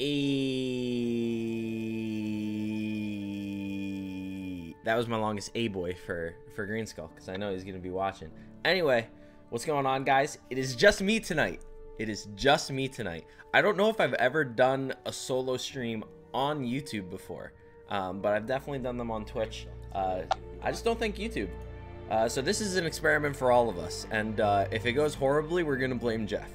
A. That was my longest A boy for for Green Skull because I know he's gonna be watching. Anyway, what's going on, guys? It is just me tonight. It is just me tonight. I don't know if I've ever done a solo stream on YouTube before, um, but I've definitely done them on Twitch. Uh, I just don't think YouTube. Uh, so this is an experiment for all of us, and uh, if it goes horribly, we're gonna blame Jeff.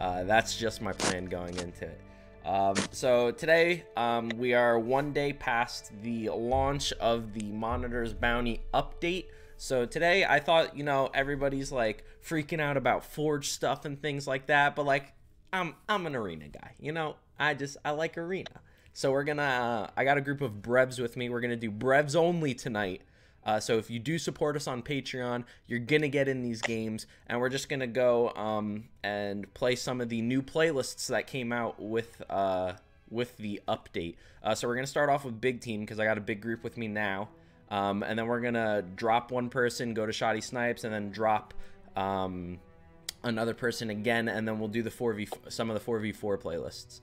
Uh, that's just my plan going into it. Um, so today um, we are one day past the launch of the Monitor's Bounty update. So today I thought, you know, everybody's like freaking out about Forge stuff and things like that, but like I'm I'm an arena guy, you know. I just I like arena. So we're gonna uh, I got a group of brevs with me. We're gonna do brevs only tonight. Uh, so if you do support us on Patreon, you're gonna get in these games, and we're just gonna go um, and play some of the new playlists that came out with uh, with the update. Uh, so we're gonna start off with big team because I got a big group with me now, um, and then we're gonna drop one person, go to Shotty Snipes, and then drop um, another person again, and then we'll do the four v some of the four v four playlists.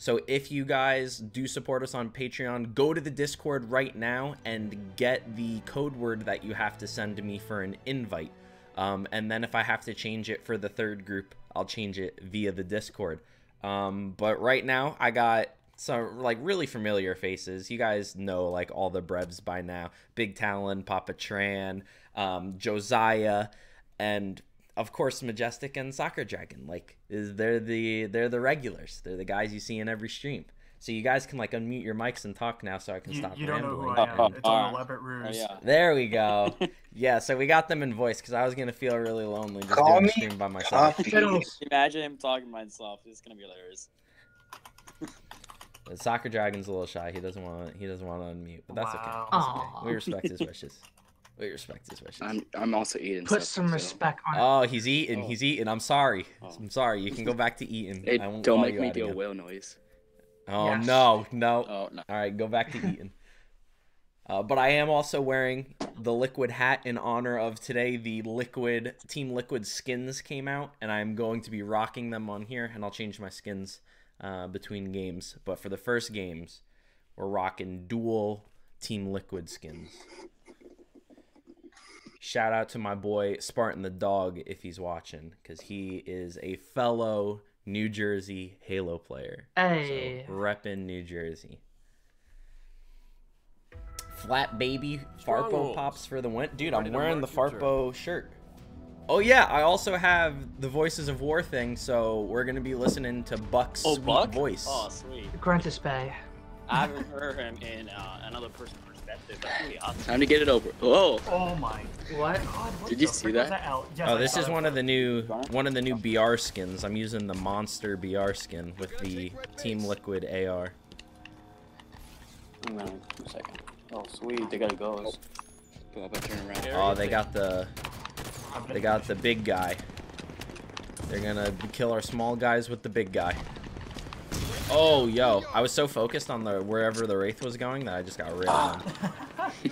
So if you guys do support us on Patreon, go to the Discord right now and get the code word that you have to send to me for an invite. Um, and then if I have to change it for the third group, I'll change it via the Discord. Um, but right now, I got some like really familiar faces. You guys know like all the brevs by now. Big Talon, Papa Tran, um, Josiah, and of course majestic and soccer dragon like is they're the they're the regulars they're the guys you see in every stream so you guys can like unmute your mics and talk now so i can You, stop you don't know who I am. It's an elaborate Oh, ruse. yeah. there we go yeah so we got them in voice because i was gonna feel really lonely just Call doing the me stream by myself Imagine him talking to himself. It's gonna be hilarious. the soccer dragon's a little shy he doesn't want he doesn't want to unmute but that's okay, that's okay. We respect his wishes we respect his wishes I'm I'm also eating. Put stuff, some so- respect on it. Oh, he's eating. Oh. He's eating. I'm sorry. Oh. I'm sorry. You can go back to eating. Hey, I won't don't make me out do a whale noise. Oh Yes. no, no. Oh no. All right, go back to eating. Uh, but I am also wearing the liquid hat in honor of today. The liquid Team Liquid skins came out, and I'm going to be rocking them on here. And I'll change my skins uh, between games. But for the first games, we're rocking dual Team Liquid skins. Shout out to my boy Spartan the dog if he's watching, because he is a fellow New Jersey Halo player. Hey. So, reppin' New Jersey. Flat baby Farpo Strongholds. pops for the win. Dude, I'm wearing the mark your Farpo shirt. Oh yeah, I also have the Voices of War thing, so we're gonna be listening to Buck's Oh, sweet Buck. voice. Oh, sweet. Grantis Bay. I haven't heard him in uh, another person's perspective. That's really awesome. Time to get it over. Oh, Oh my What? god. What Did you see frick that? Yes, Oh, this is one of the new one of the new BR skins. I'm using the Monster BR skin with the Team Liquid AR. Hang on a second. Oh, sweet. They got it goes. Oh. go up turn around. Oh, they got the they got the big guy. They're gonna kill our small guys with the big guy. Oh, yo! I was so focused on the wherever the wraith was going that I just got rid of him.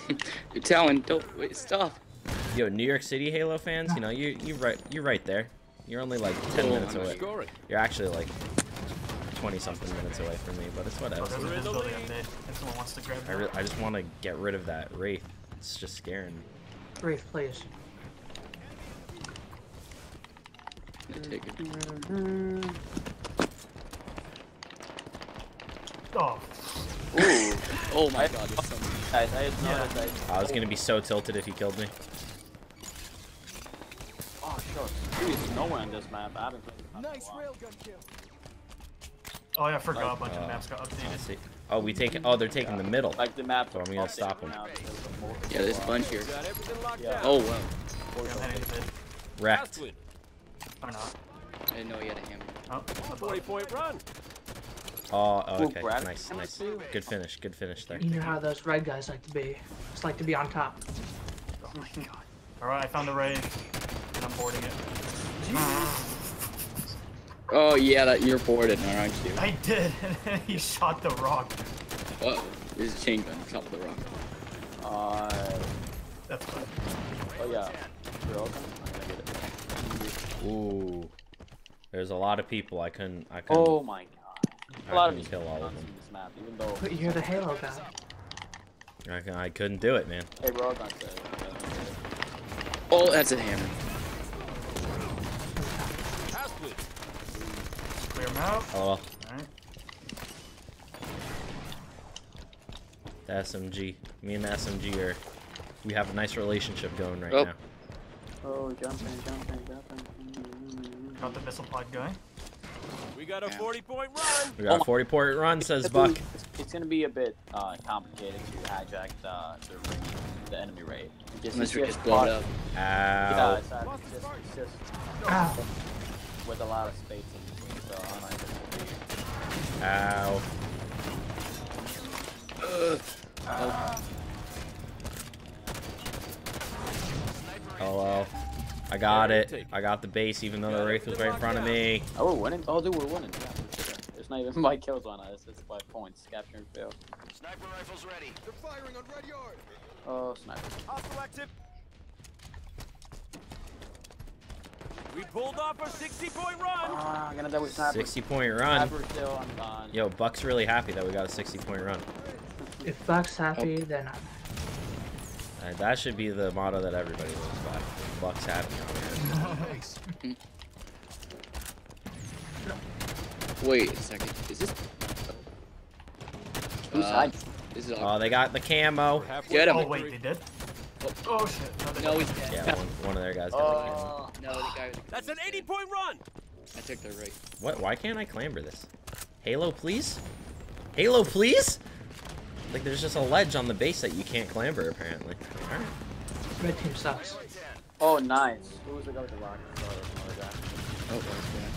You're telling. Don't wait. Stop. Yo, New York City Halo fans, you know you you right you're right there. You're only like 10 Oh, minutes my away. Scoring. You're actually like 20 something minutes away from me, but it's there's whatever. a big building up there. If someone wants to grab I, that. re- I just want to get rid of that wraith. It's just scaring me. Wraith, please. Yeah, take it. Mm-hmm. Oh, Ooh. Oh my god. There's so many. Guys, I didn't Yeah. I was gonna be so tilted if he killed me. Oh, sure. There's nowhere on this map. I haven't played this map Nice railgun kill. oh yeah, I forgot a Like, bunch of uh, maps got Let's updated. see. Oh, we take. Oh, they're taking the middle. Like the map. So I'm gonna stop him. Yeah, there's a bunch here. Got everything locked Yeah. Oh wow. Yeah, I'm heading to bed. Wrecked. Or not. I didn't know he had a hammer. Oh, A 40 point run. Oh, oh, okay. Nice, nice. too. Good finish. Good finish there. You know how those red guys like to be. Just like to be on top. oh my god. Alright, I found the wraith. And I'm boarding it. Oh yeah, that you're boarded now, aren't you? I did, and then he shot the rock. Oh, there's a chain gun on top of the rock. Uh, That's fine. oh yeah. Railgun? I'm gonna get it. Ooh. There's a lot of people. I couldn't. I couldn't. Oh my god. A lot of can kill all of them. in this map, even though. But you're the Halo guy. I, can- I couldn't do it, man. Hey, bro, that's a. Oh, that's a hammer. Pass. Clear him out. Oh. Alright. The SMG. Me and the SMG are. We have a nice relationship going right Oh. now. Oh, jumping, jumping, jumping. Got the missile pod going. We got a 40 point run. We got a 40 point run, says Buck. It's, it's gonna be a bit uh, complicated to hijack the the, ring, the enemy wraith. Just, Unless we it's just blow it up. Yeah, Ow. it's, uh, it's just, it's just Ow. with a lot of space in between, so I don't know if it's gonna Oh well. I got it. I got the base, even though the Wraith was right in front of me. Oh, we're winning. Oh, dude, we're winning. Yeah, for sure. There's not even my kills on us. It's five points. Capture and fail. Sniper rifles ready. They're firing on red yard. Oh, sniper. Hostile active. We pulled off a 60 point run. Ah, I'm gonna die with sniper. 60 point run. Sniper still. I'm gone. Yo, Buck's really happy that we got a 60 point run. If Buck's happy, then I'm Uh, that should be the motto that everybody lives by. Buck's happy. Wait a second. Is this? Who's Uh, hiding? This is Oh, they got the camo. Get him. Oh wait, they did. Oh shit. No, No, he's dead. Yeah, one, one of their guys got the camo. Oh, No, the guy. was- That's an 80 point run. I took the right. What? Why can't I clamber this? Halo, please? Halo, please? Like, there's just a ledge on the base that you can't clamber, apparently. Alright. red team sucks. oh, nice. Who was the guy with the rocket? Oh, there's another guy. Oh, that's bad.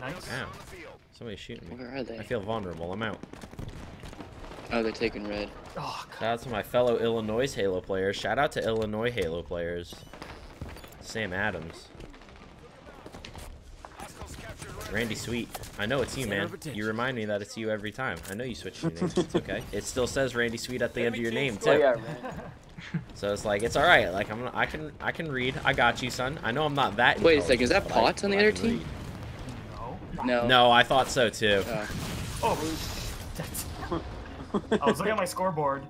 Nice. Ow. Somebody's shooting me. Where are they? I feel vulnerable. I'm out. Oh, they're taking red. Oh, God. Shout out to my fellow Illinois Halo players. Shout out to Illinois Halo players. Sam Adams. Randy Sweet. I know it's you, man. You remind me that it's you every time. I know you switch your names. It's okay. It still says Randy Sweet at the end of your name too. Oh, yeah, man. So it's like it's all right. Like I'm, I can, I can read. I got you, son. I know I'm not that. Wait a second, is that intelligent, but I- Potts on the other team? No. No. No, I thought so too. Uh, Oh. That's... I was looking at my scoreboard.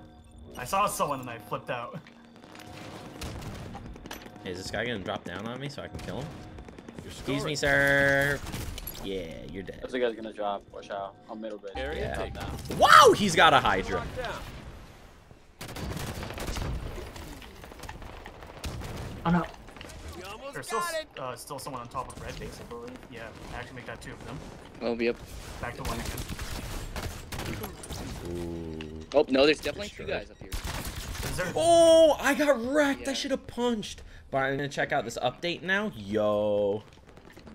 I saw someone and I flipped out. Hey, is this guy gonna drop down on me so I can kill him? Excuse me, sir. Yeah, you're dead. Those guy's gonna drop. Watch out. On middle bit. Area Yeah. take. Wow, he's got a Hydra. Locked down. Oh no. There's still, uh, still someone on top of red base, I believe. Yeah, I actually make that two of them. oh, yep. Back to one again. Ooh. Oh no, there's definitely two guys up here. Oh, I got wrecked. I should have punched. But I'm gonna check out this update now. Yo,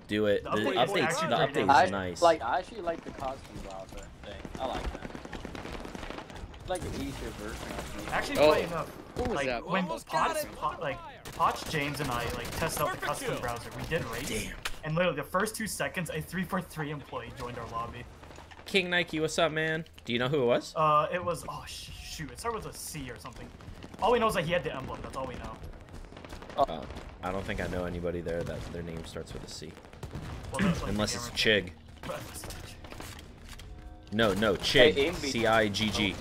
do it. The The, update is update's actually the pretty update's nice. I, nice. Like, I actually like the costume browser thing. I like that. Like an easier version of. Actually, Oh. funny enough, What was like that? when Potts. Pot, like Potts, James, and I like test out the custom kill. browser, we did race. Damn. And literally the first two seconds, a 343 employee joined our lobby. King Nike, what's up, man? Do you know who it was? Uh, it was oh sh- shoot, it started with a C or something. All we know is that he had the emblem. That's all we know. Uh, I don't think I know anybody there that their name starts with a C. Well, like, Unless it's gamer- Chig. No, no, Chig. Ambi. C I G G.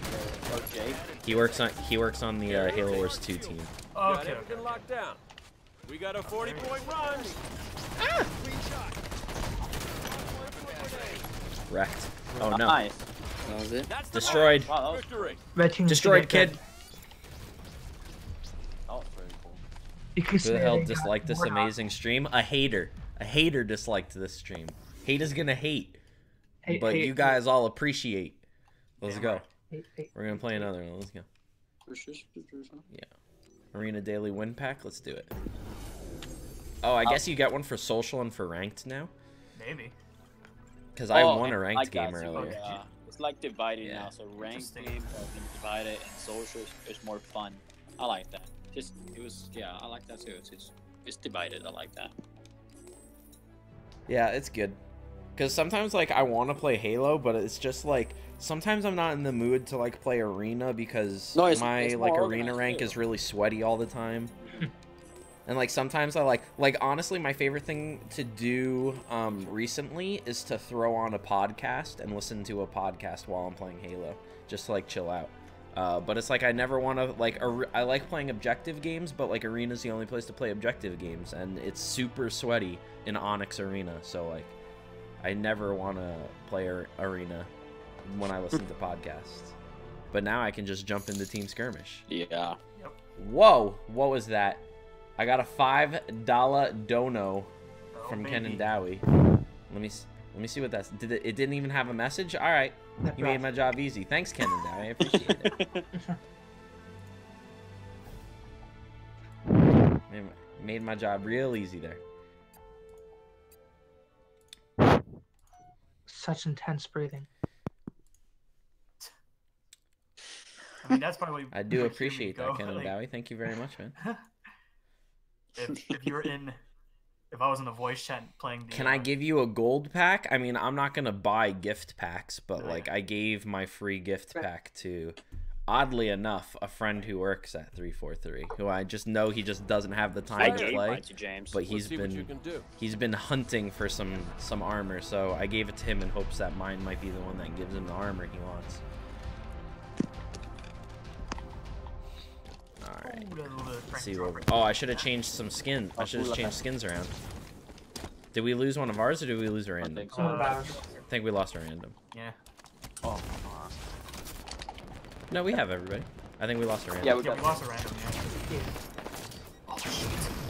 Oh, Jake. He works on he works on the uh, Halo Wars 2 team. Got Okay, okay. locked down. We got a 40 point run. Ah! Wrecked. Oh no. Nice. That was it. Destroyed. Wow, that was, Victory. Red team. Destroyed, kid. that was cool. Who the hell they disliked this amazing stream? A hater. A hater disliked this stream. Hate is gonna hate, Hate- but hate- you guys all appreciate. Let's Damn go. hate- hate. We're gonna play another one. Let's go. Yeah. Arena Daily Win Pack. Let's do it. Oh, I uh, guess you get one for social and for ranked now. Maybe. Because I Oh, won a ranked game you. earlier. Yeah. Uh, it's like divided Yeah. now, so ranked Interesting. games have been divided and social is, is more fun. I like that. Just it was yeah, I like that too. It's it's, it's divided. I like that. Yeah, it's good. Because sometimes, like, I want to play Halo, but it's just like sometimes I'm not in the mood to like play Arena because No, it's- my it's like arena rank too. is really sweaty all the time. And like sometimes I like like honestly my favorite thing to do um recently is to throw on a podcast and listen to a podcast while I'm playing Halo just to like chill out. Uh, but it's like I never want to like ar- I like playing objective games, but like Arena's the only place to play objective games, and it's super sweaty in Onyx Arena. So like, I never want to play ar- Arena when I listen to podcasts. But now I can just jump into Team Skirmish. Yeah. Whoa, what was that? I got a five dollar dono Oh, from Ken and baby. Dowie. Let me s- let me see what that's. Did it? It didn't even have a message. All right, That you made my job easy. Thanks, Ken and Dowie. I appreciate it. made, my, made my job real easy there. Such intense breathing. I mean, that's probably. I do appreciate that, Ken and like, Dowie. Thank you very much, man. If, if you're in, if I was in the voice chat playing the. Can I uh, give you a gold pack? I mean, I'm not gonna buy gift packs, but Oh, like. I gave my free gift pack to, oddly enough, a friend who works at 343, who I just know he just doesn't have the I time to gave play. to James. But Let's he's you been can do. he's been hunting for some some armor, so I gave it to him in hopes that mine might be the one that gives him the armor he wants. All right. Ooh, the little Let's Frank see Dropper. what. Oh, I should have changed some skins. I should have changed skins around. Did we lose one of ours or did we lose a random? think Some of Uh, ours. I think we lost a random. Yeah. Oh, No, we have everybody. I think we lost a random. Yeah, we Yeah, we got lost a random. Yeah.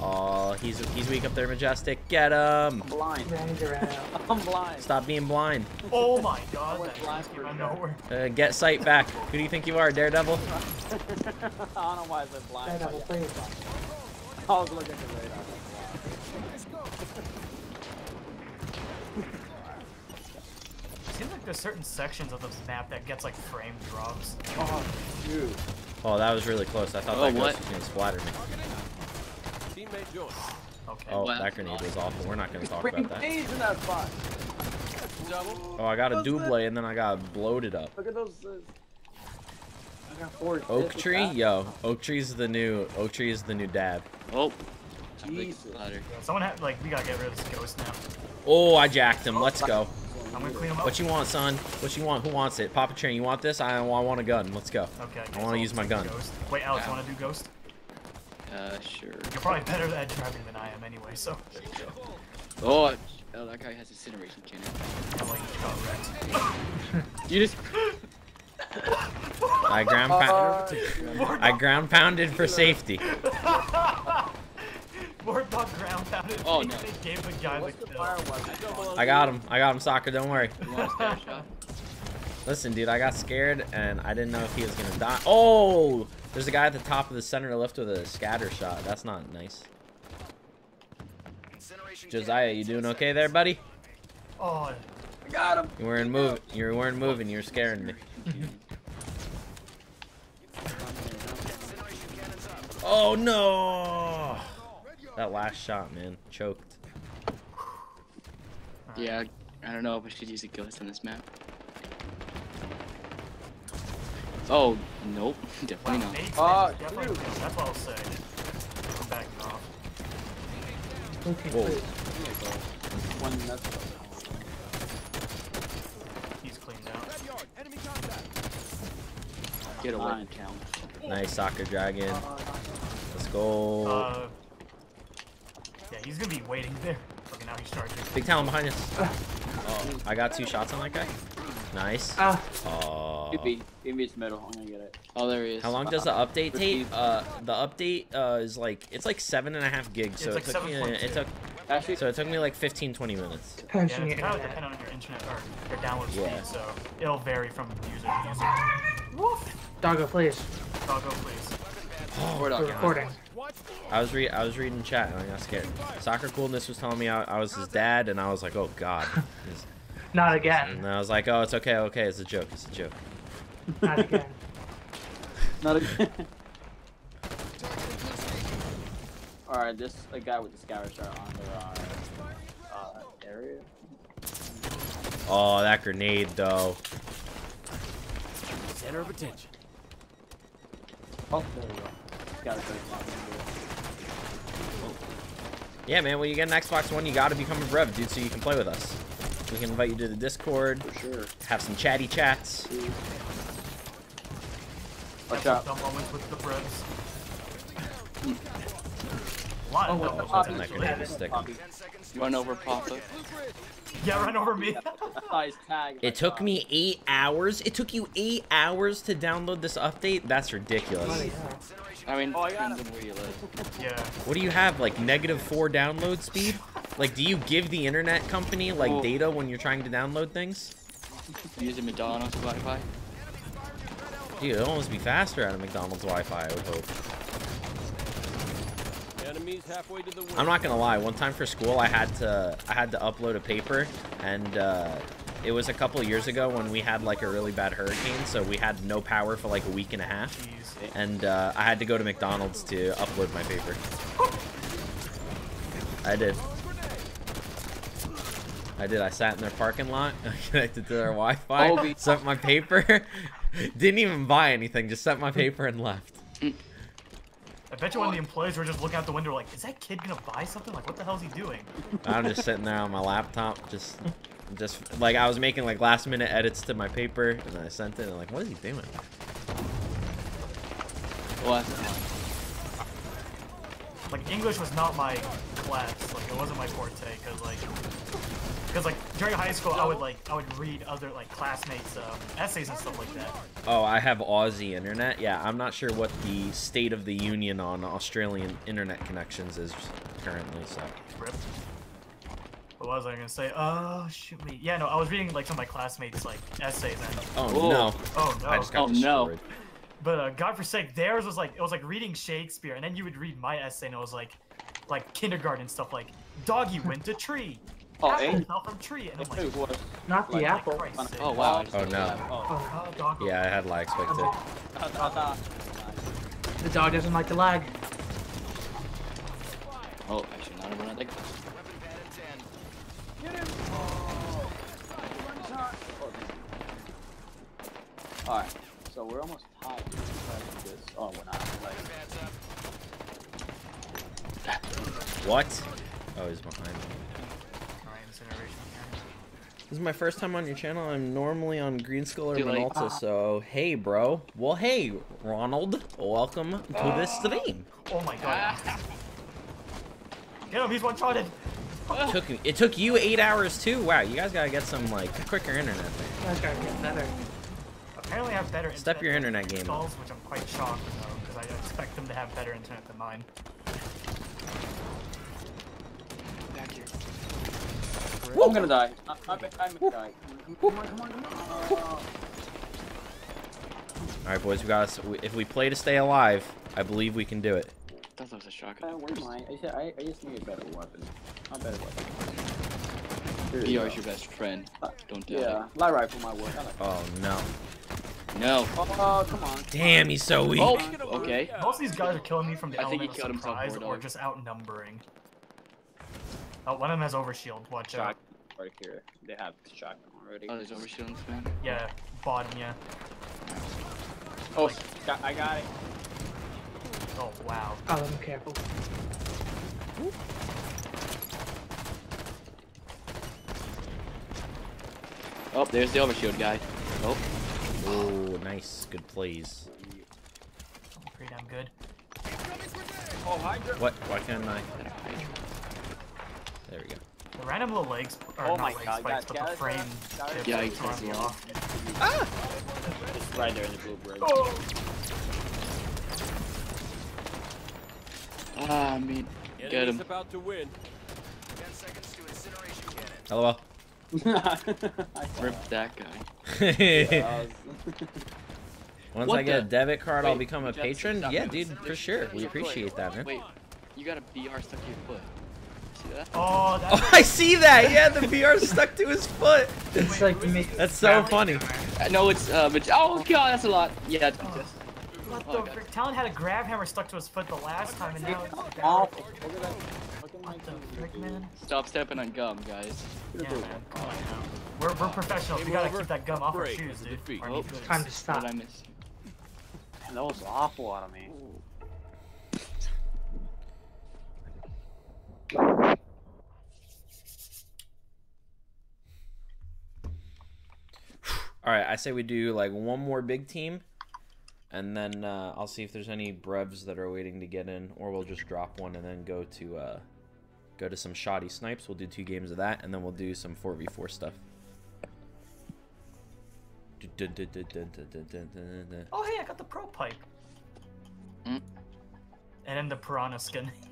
Oh. He's he's weak up there, majestic. Get him! blind. Randy Durant. I'm blind. Stop being blind. Oh my god, went that blind for came out nowhere. Uh, get sight back. Who do you think you are, Daredevil? I don't know why I said blind. Daredevil, but play yeah. I was looking at the radar. Seems like there's certain sections of this map that gets like frame drops. Oh, shoot. Oh, that was really close. I thought Oh, that what? ghost was gonna splatter me. Teammate joined. Okay. Oh, Wow. that grenade was awful. We're not gonna talk about that. In that spot. Double. Oh, I got a What's double and then I got bloated up. Look at those. Uh, I got four. Oak tree, yo, oak tree's the new oak tree is the new dab. Oh. Big Jesus. splatter. Someone had like we gotta get rid of this ghost now. Oh, I jacked him. Let's go. I'm gonna clean him up. What you want, son? What you want? Who wants it? Papa Train, you want this? I, I want a gun. Let's go. Okay. I guess wanna use my gun. Ghost. Wait, Alex, Yeah. wanna do ghost? Uh, sure. You're probably better at driving than I am anyway, so Oh, oh, that guy has incineration cannon. I'm like you got wrecked. You just. I ground pound. More I ground pounded for safety. More dog ground pounded. Oh, They- no. They gave the guy What's the the kill. fire weapon? I got him. I got him, soccer. Don't worry. You want a stab shot? Listen, dude, I got scared and I didn't know if he was gonna die. Oh, there's a guy at the top of the center left with a scatter shot. That's not nice. Josiah, you doing okay there, buddy? Oh, I got him. You weren't moving. You weren't moving. You were scaring me. Incineration oh, cannons up. Oh no! That last shot, man, choked. Yeah, I don't know if I should use a ghost on this map. Oh, nope. wow, Definitely not. Nate's Oh, Nate's definitely dude. kill. That's what I'll say. I'm backing off. Okay, Whoa. One that's He's cleaned out. Enemy contact. Get away. Nine count. Nice soccer dragon. Let's go. Uh, yeah, he's gonna be waiting there. Okay, now he's charging. Big Talon behind us. Oh, I got two shots on that guy. Nice. Ah, Oh. Could be. Maybe it's middle. I'm gonna get it. Oh, there he is. How long does the update take? Uh, the update uh, is like it's like seven and a half gigs. So It's it like took me 7.2. it took Actually, so it took me like 15 20 minutes. depends Yeah, on it's your kind of internet. on your internet or your download Yeah. speed, so it'll vary from user to user. Woof. Doggo, please. Doggo, please. War We're recording. I was re I was reading chat and I got scared. Soccer coolness was telling me I, I was his dad and I was like, oh god. He's- Not again. And I was like, oh, it's okay, okay, it's a joke, it's a joke. Not again. not again. Alright, this a guy with the scatter shot on their uh, uh, area. Oh, that grenade though. Center of attention. Oh, there we go. Scour shot on Yeah, man. When you get an Xbox One, you gotta become a brev, dude, so you can play with us. We can invite you to the Discord, For sure. have some chatty chats. Watch out. some moments with the breads. A lot Oh, of what dumb the moments. fuck? actually. That grenade is sticking. Poppy. Run over Papa. Yeah, run over me. I tag. It took me eight hours. It took you eight hours to download this update. That's ridiculous. Bloody hell. I mean, Oh, I depends on where you live. yeah. What do you have? Like negative four download speed? Like, do you give the internet company like data when you're trying to download things? Using McDonald's Wi-Fi. Dude, it'll almost be faster out of McDonald's Wi-Fi. I would hope. Enemies halfway to the. I'm not gonna lie. One time for school, I had to I had to upload a paper, and uh, it was a couple years ago when we had like a really bad hurricane, so we had no power for like a week and a half, and uh, I had to go to McDonald's to upload my paper. I did. I did. I sat in their parking lot, connected to their Wi-Fi, Obi. sent my paper, didn't even buy anything, just sent my paper and left. I bet you one of the employees were just looking out the window like, is that kid gonna buy something? Like, what the hell is he doing? I'm just sitting there on my laptop, just, just like I was making like last minute edits to my paper, and then I sent it, and like, what is he doing? Well, that's fine. Like, English was not my class. Like, it wasn't my forte, cause like, cause like during high school, I would like, I would read other like classmates' um, essays and stuff like that. Oh, I have Aussie internet. Yeah, I'm not sure what the state of the union on Australian internet connections is currently. So, Rip. What was I gonna say? Oh, shoot me. Yeah, no, I was reading like some of my classmates' like essays and. oh Whoa. no, Oh no. I just got Oh, no. But uh, God forsake, theirs was like it was like reading Shakespeare, and then you would read my essay, and it was like, like kindergarten stuff, like doggy went to tree, Oh, apple eh? fell from tree, and I'm like, was. Not the Like- apple. Christ's sake. Oh wow. I Oh, no. at. Oh. Oh, Oh, doggo. Yeah, I had lag expected. The dog doesn't like the lag. Oh, I should not have run out like Alright, so we're almost tied. Like this. Oh, we're not. Like, What? Oh, he's behind me. Alright, incineration cannon. This is my first time on your channel. I'm normally on Green Skull or Do you like- Minolta, so hey, bro. Well, hey, Ronald. Welcome to this ah. stream. Oh my god. Get him, he's one-shotted. Took me, it took you eight hours too. Wow, you guys gotta get some like quicker internet. There. That's gotta get better. Apparently I have better Step your than internet game up. Skulls, which I'm quite shocked about, because I expect them to have better internet than mine. back here. I'm gonna die. I, I, I'm gonna die. Come on, come on, come on. All right, boys, we got. If we play to stay alive, I believe we can do it. That was a Uh, shotgun. where am I? I, said, I, I just need a better weapon. A better weapon. BR is your best friend. Don't do Yeah, light rifle might work. Like Oh no! it. No. Oh, come on. Damn, he's so weak. Oh, okay. Most of these guys are killing me from the I think he element of killed himself, surprise poor or just outnumbering. Oh, one of them has overshield. Watch out. Shotgun right here. They have shotgun already. Oh, there's overshields, man. Yeah, bottom, yeah. Oh, got, I got it. Oh, wow. Oh, I'm careful. Oh, there's the overshield guy. Oh, Oh, nice, good plays. Pretty damn good. Oh, Hydra. What? Why can't I? There we go. The random little legs, or Oh not my leg God, spikes, guys, but the guys, frame guys, tips Yeah, are he throwing kills me It's right there in the blue bridge. Oh! Ah, I mean, get Enemy's him. about to win. To LOL. Rip that guy. Once What I get a debit card, I'll become a patron. Yeah, dude, for sure. We appreciate that, man. Wait, you got a BR stuck to your foot. See that? Oh, that's Oh, I see that. Yeah, the BR stuck to his foot. It's like. That's so funny. Uh, no, it's uh, oh god, that's a lot. Yeah, it's just. What oh, the? Talon had a grab hammer stuck to his foot the last time, and now it's awful. Look at frick. Stop stepping on gum, guys. Yeah, We're, we're professionals. Game we gotta over. keep that gum off Break. our shoes, dude. Time to stop. I miss? Man, that was awful out of me. All right, I say we do like one more big team and then uh, I'll see if there's any brevs that are waiting to get in, or we'll just drop one and then go to uh, go to some shotty snipes. We'll do two games of that, and then we'll do some four v four stuff. Oh hey, I got the pro pipe. Mm. And then the piranha skin.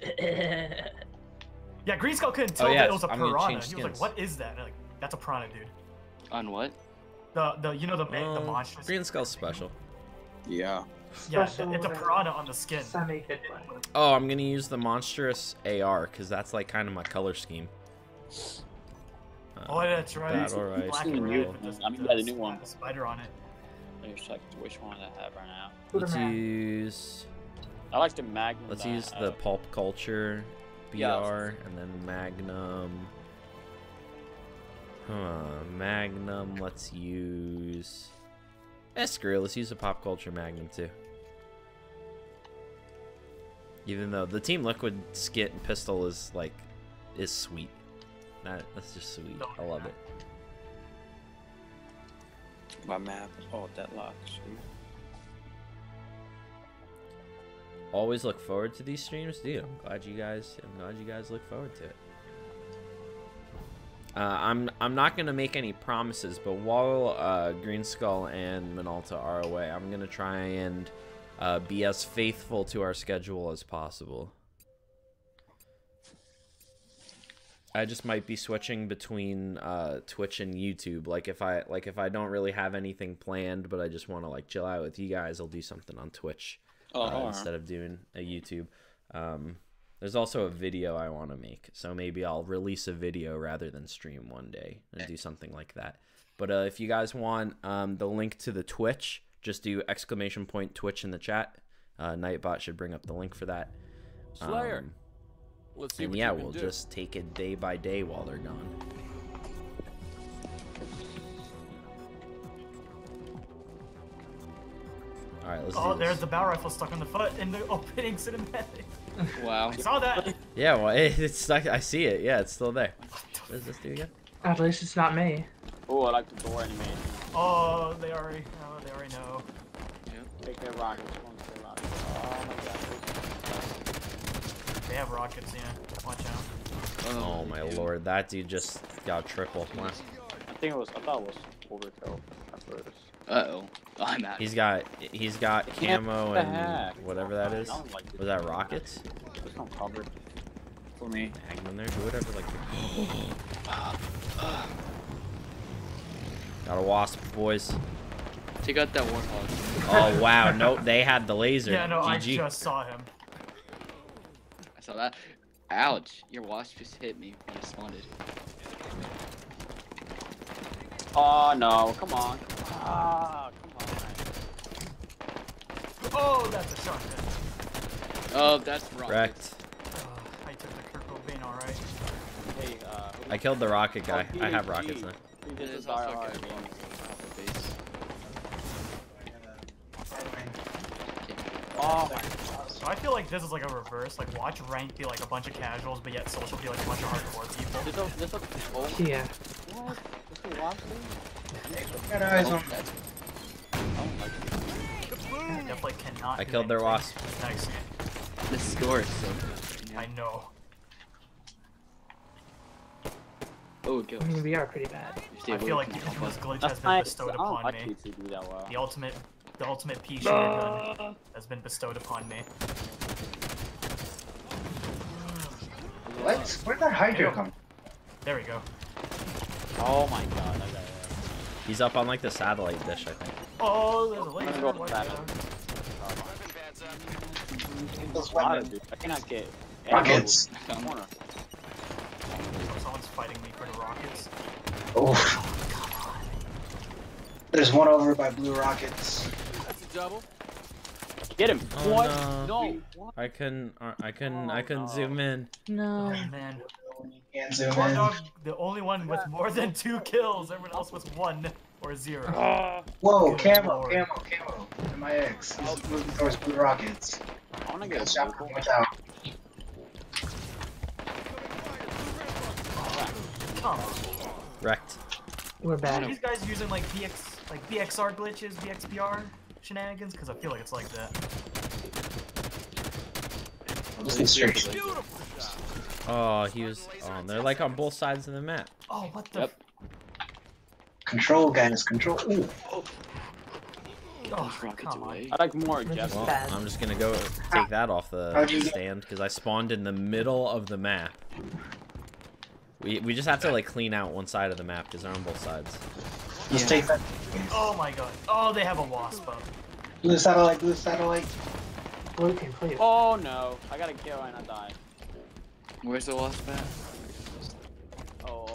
yeah, Green Skull couldn't tell Oh, yeah, that it was a I'm piranha. He was like, "What is that?" Like, "That's a piranha, dude." On what? The the you know the ma- the Uh, monster. Green Skull special. Yeah. Yeah, Special it's a order. piranha on the skin. Semi. Oh, I'm gonna use the monstrous AR because that's like kind of my color scheme. Uh, Oh, that's right. Battle Rice, Black New and red with the, I mean, the yeah, the new one. the spider on it. Let me check which one I have right now. Let's use I like the Magnum. let's use the pulp culture BR Yeah. and then Magnum. Huh, Magnum. Let's use. Eh, screw it. Let's use a pop culture Magnum too. Even though the Team Liquid skit and pistol is like is sweet. That that's just sweet. I love it. My map. Oh, deadlock. Sweet. always look forward to these streams, dude. I'm glad you guys. I'm glad you guys look forward to it. Uh, I'm I'm not gonna make any promises, but while uh, Green Skull and Minolta are away, I'm gonna try and uh, be as faithful to our schedule as possible. I just might be switching between uh, Twitch and YouTube. Like if I like if I don't really have anything planned, but I just want to like chill out with you guys, I'll do something on Twitch Oh, uh, alright. instead of doing a YouTube. Um, there's also a video I want to make, so maybe I'll release a video rather than stream one day and do something like that. But uh, if you guys want um, the link to the Twitch, just do exclamation point Twitch in the chat. Uh, Nightbot should bring up the link for that. Slayer. Um, Let's see and what yeah, you can we'll do. just take it day by day while they're gone. All right, let's Oh, do there's the bow rifle stuck on the foot in the opening cinematic. Wow. I saw that. Yeah, well, it, it's stuck. I see it. Yeah, it's still there. What does this do again? At least it's not me. Oh, I like the door animation. Oh, they already, oh, they already know. Take their rockets. One, two rockets. Oh my god. They have rockets, yeah. Watch out. Oh my lord, that dude just got triple. Wow. I think it was. I thought it was overkill at first. Uh oh. I'm out. He's got he's got camo and whatever that is. Like. Was that rockets? There's no cover for me. Magnum there, do whatever. Like, got a wasp, boys. Take out that warthog. Oh wow, no, they had the laser. Yeah, no, I just saw him. I saw that. Ouch. Your wasp just hit me when I responded. Oh no! Come on. Ah, come on. Oh, that's a shotgun. Oh, that's wrong. Wrecked. Oh, I took the Kurt Cobain, alright. Hey, uh. I killed the rocket guy. Oh, I have rockets now. This is also die hard good. Oh my So I feel like this is like a reverse. Like, watch rank be like a bunch of casuals, but yet social be like a bunch of hardcore people. There's a, there's a, oh, Yeah. what? There's a watch thing? Got eyes on that. My god. Definitely cannot. I do killed their wasp. Nice. The score is so good. I know. Oh, it goes. I mean, we are pretty bad. I feel like from the the infamous compound. glitch has That's been bestowed upon me. you to do that well. The ultimate, the ultimate pea shooter gun has been bestowed upon me. What? Where'd that Hydra come? There we go. Oh my god, I. He's up on like the satellite dish, I think. Oh, there's a I'm laser. Those weapons. dude, I cannot get Rockets. any corner. Someone's fighting me for the rockets. Oh. There's one over by Blue Rockets. That's a double. Get him! Oh, what? no. No. I couldn't. uh, I couldn't. I Oh, couldn't no. zoom in. Oh man. Can't zoom in. dog, the only one with more than two kills. Everyone else with one or zero. Ah. Whoa, Good camo, lord. camo, camo. MIX. He's moving towards Blue Rockets. I wanna get a shot. vehicle. Watch out. Come. Wrecked. We're Are bad. these guys using like BX, like BXR glitches, BXPR shenanigans? Because I feel like it's like that. Just the straight. Beautiful shot. Oh, he was. Oh, they're like on both sides of the map. Oh, what the? Yep. Control, guys, control. Ooh. Oh, Rockets come away. I like more Jeff. Well, bad. I'm just gonna go take that off the How'd you get- stand because I spawned in the middle of the map. We, we just have to like clean out one side of the map because they're on both sides. Just take that. Oh my god. Oh, they have a wasp up. Blue satellite, blue satellite. Blue team, please. Oh no, I got a kill and I die. Where's the wasp at?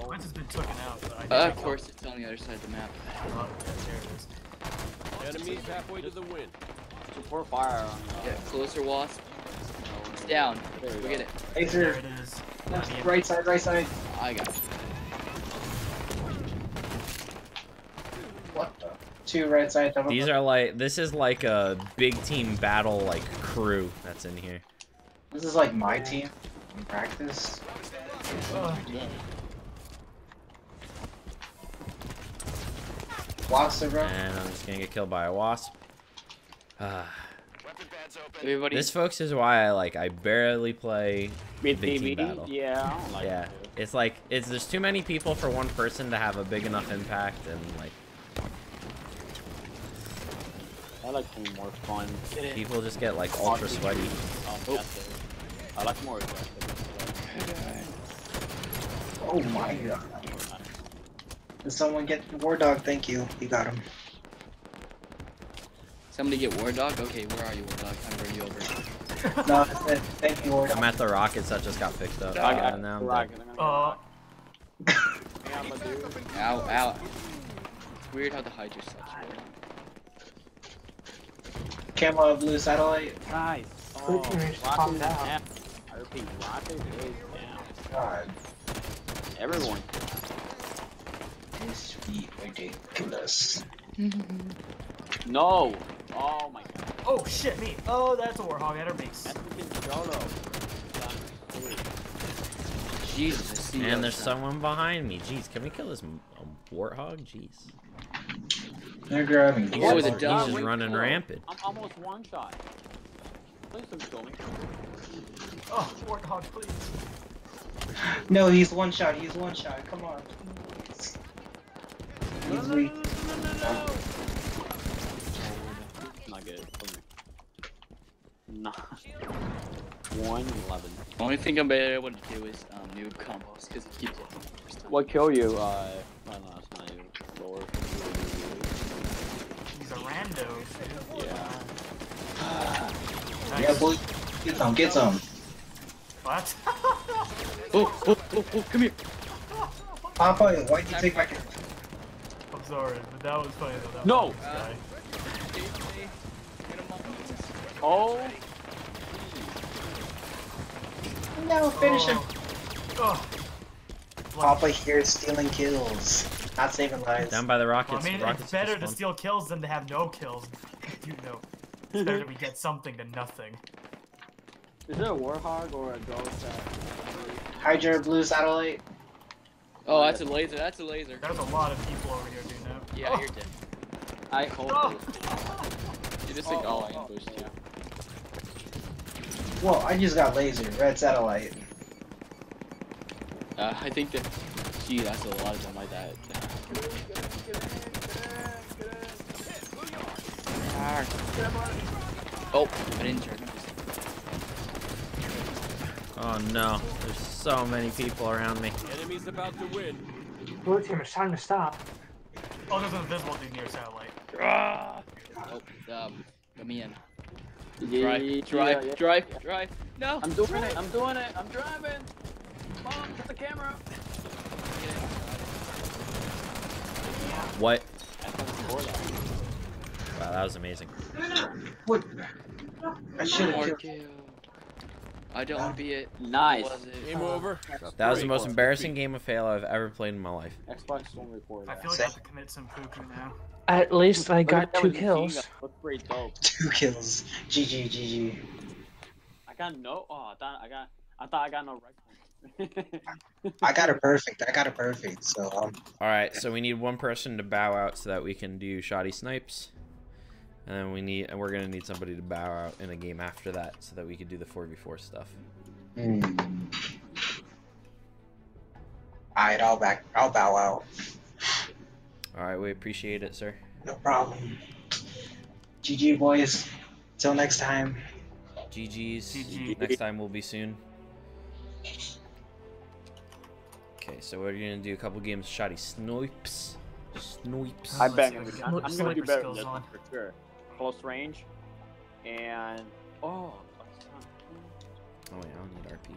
Oh, Mine has been taken out. But I Uh, of course, it's on the other side of the map. out. Oh, yeah, there it is. Enemies halfway to the win. support fire on Yeah, closer wasp. It's down. There you Go go. get it. There it is. Left, right side, right side. I got it. What the? Two right side, double. These are like this is like a big team battle like crew that's in here. This is like my team in practice. Uh, Wasp bro. And I'm just gonna get killed by a wasp. Ah. Everybody. this folks is why I like I barely play Big Big team battle. Yeah, I don't like yeah, it. it's like it's there's too many people for one person to have a big enough impact, and like I like being more fun. people just get like ultra sweaty. Oh, that's it. I like more aggressive. Oh my god. Did someone get War Dog? Thank you. You got him. Somebody get War Dog? Okay, where are you, War Dog? I'm bring you over. No, thank you, War Dog. I'm at the rockets that just got picked up. I got and now I'm rock. I'm gonna uh, I'm. Ow, ow. It's weird how the Hydra sucks. Camo blue satellite. Nice. Blue team is Rocket is down. down. I repeat, Rocket is down. God, Everyone. This ridiculous. No. Oh my god. oh shit, me. Oh, that's a warthog at our base. That's freaking Jolo. Jesus, I see And there's outside. someone behind me. Jeez, can we kill this m- warthog? Jeez. They're grabbing. Oh, with He's dog. just running rampant. I'm almost one shot. Please don't kill me. Oh, warthog, please. No, he's one shot. He's one shot. Come on. He's weak. Not good. Nah. 111. The only thing I'm being able to do is um, new combos because it keeps getting. What kill you? Uh, my last night. Lord. He's a rando. dude. Yeah. Nice. Yeah, boy. Get some. Get some. What? Oh, oh, oh, oh, come here. Papa, why'd you take my? I'm sorry, but that was funny though. That No! was this guy. Oh. No, finish him. Oh. oh. Papa here stealing kills, not saving lives. Down by the Well, rockets. I mean, rockets it's better to spawned. steal kills than to have no kills. You know, it's better that we get something than nothing. Is there a warthog or a ghost? That... Hydra blue satellite. Oh, that's a laser. That's a laser. There's a lot of people over here, dude. Now. Yeah, oh. you're dead. I hope. Oh. You just like Oh, oh, oh, ambushed you. Whoa, I just got laser. Red satellite. Uh, I think that. Gee, that's a lot of them like that. Ah. Oh, I didn't turn. Oh no, there's so many people around me. Enemy's about to win. Blue team, it's time to stop. Oh, there's an invisible dude near satellite. Ah. Oh, um, let me in. Yeah, Drive, yeah, drive, yeah. drive, drive. No. I'm doing it. I'm doing it. I'm driving. Come on, get the camera. What? I can score that. Wow, that was amazing. What? I should More have killed. kill. I don't want to be it. Nice. It? Game over. That was the most embarrassing game of Fail I've ever played in my life. Xbox don't record I feel like I have to commit some puku now. At least I got two with the machine kills. gun. Looks pretty dope. Two kills. GG, GG. I got no. Oh, I thought I got. I thought I got no rifle. I got it perfect. I got it perfect. So um, All right, so we need one person to bow out so that we can do shotty snipes, and then we need and we're gonna need somebody to bow out in a game after that so that we could do the four v four stuff. hmm. Alright, I'll back. I'll bow out. All right, we appreciate it, sir. No problem. GG boys. Till next time. GG's. GG. Next time will be soon. Okay, so we're gonna do a couple games of shotty snipes. Snipes. I Let's bet see we what can. we got. I'm gonna Sniper do better skills than this on. for sure. Close range, and oh. Oh wait, I don't need RP.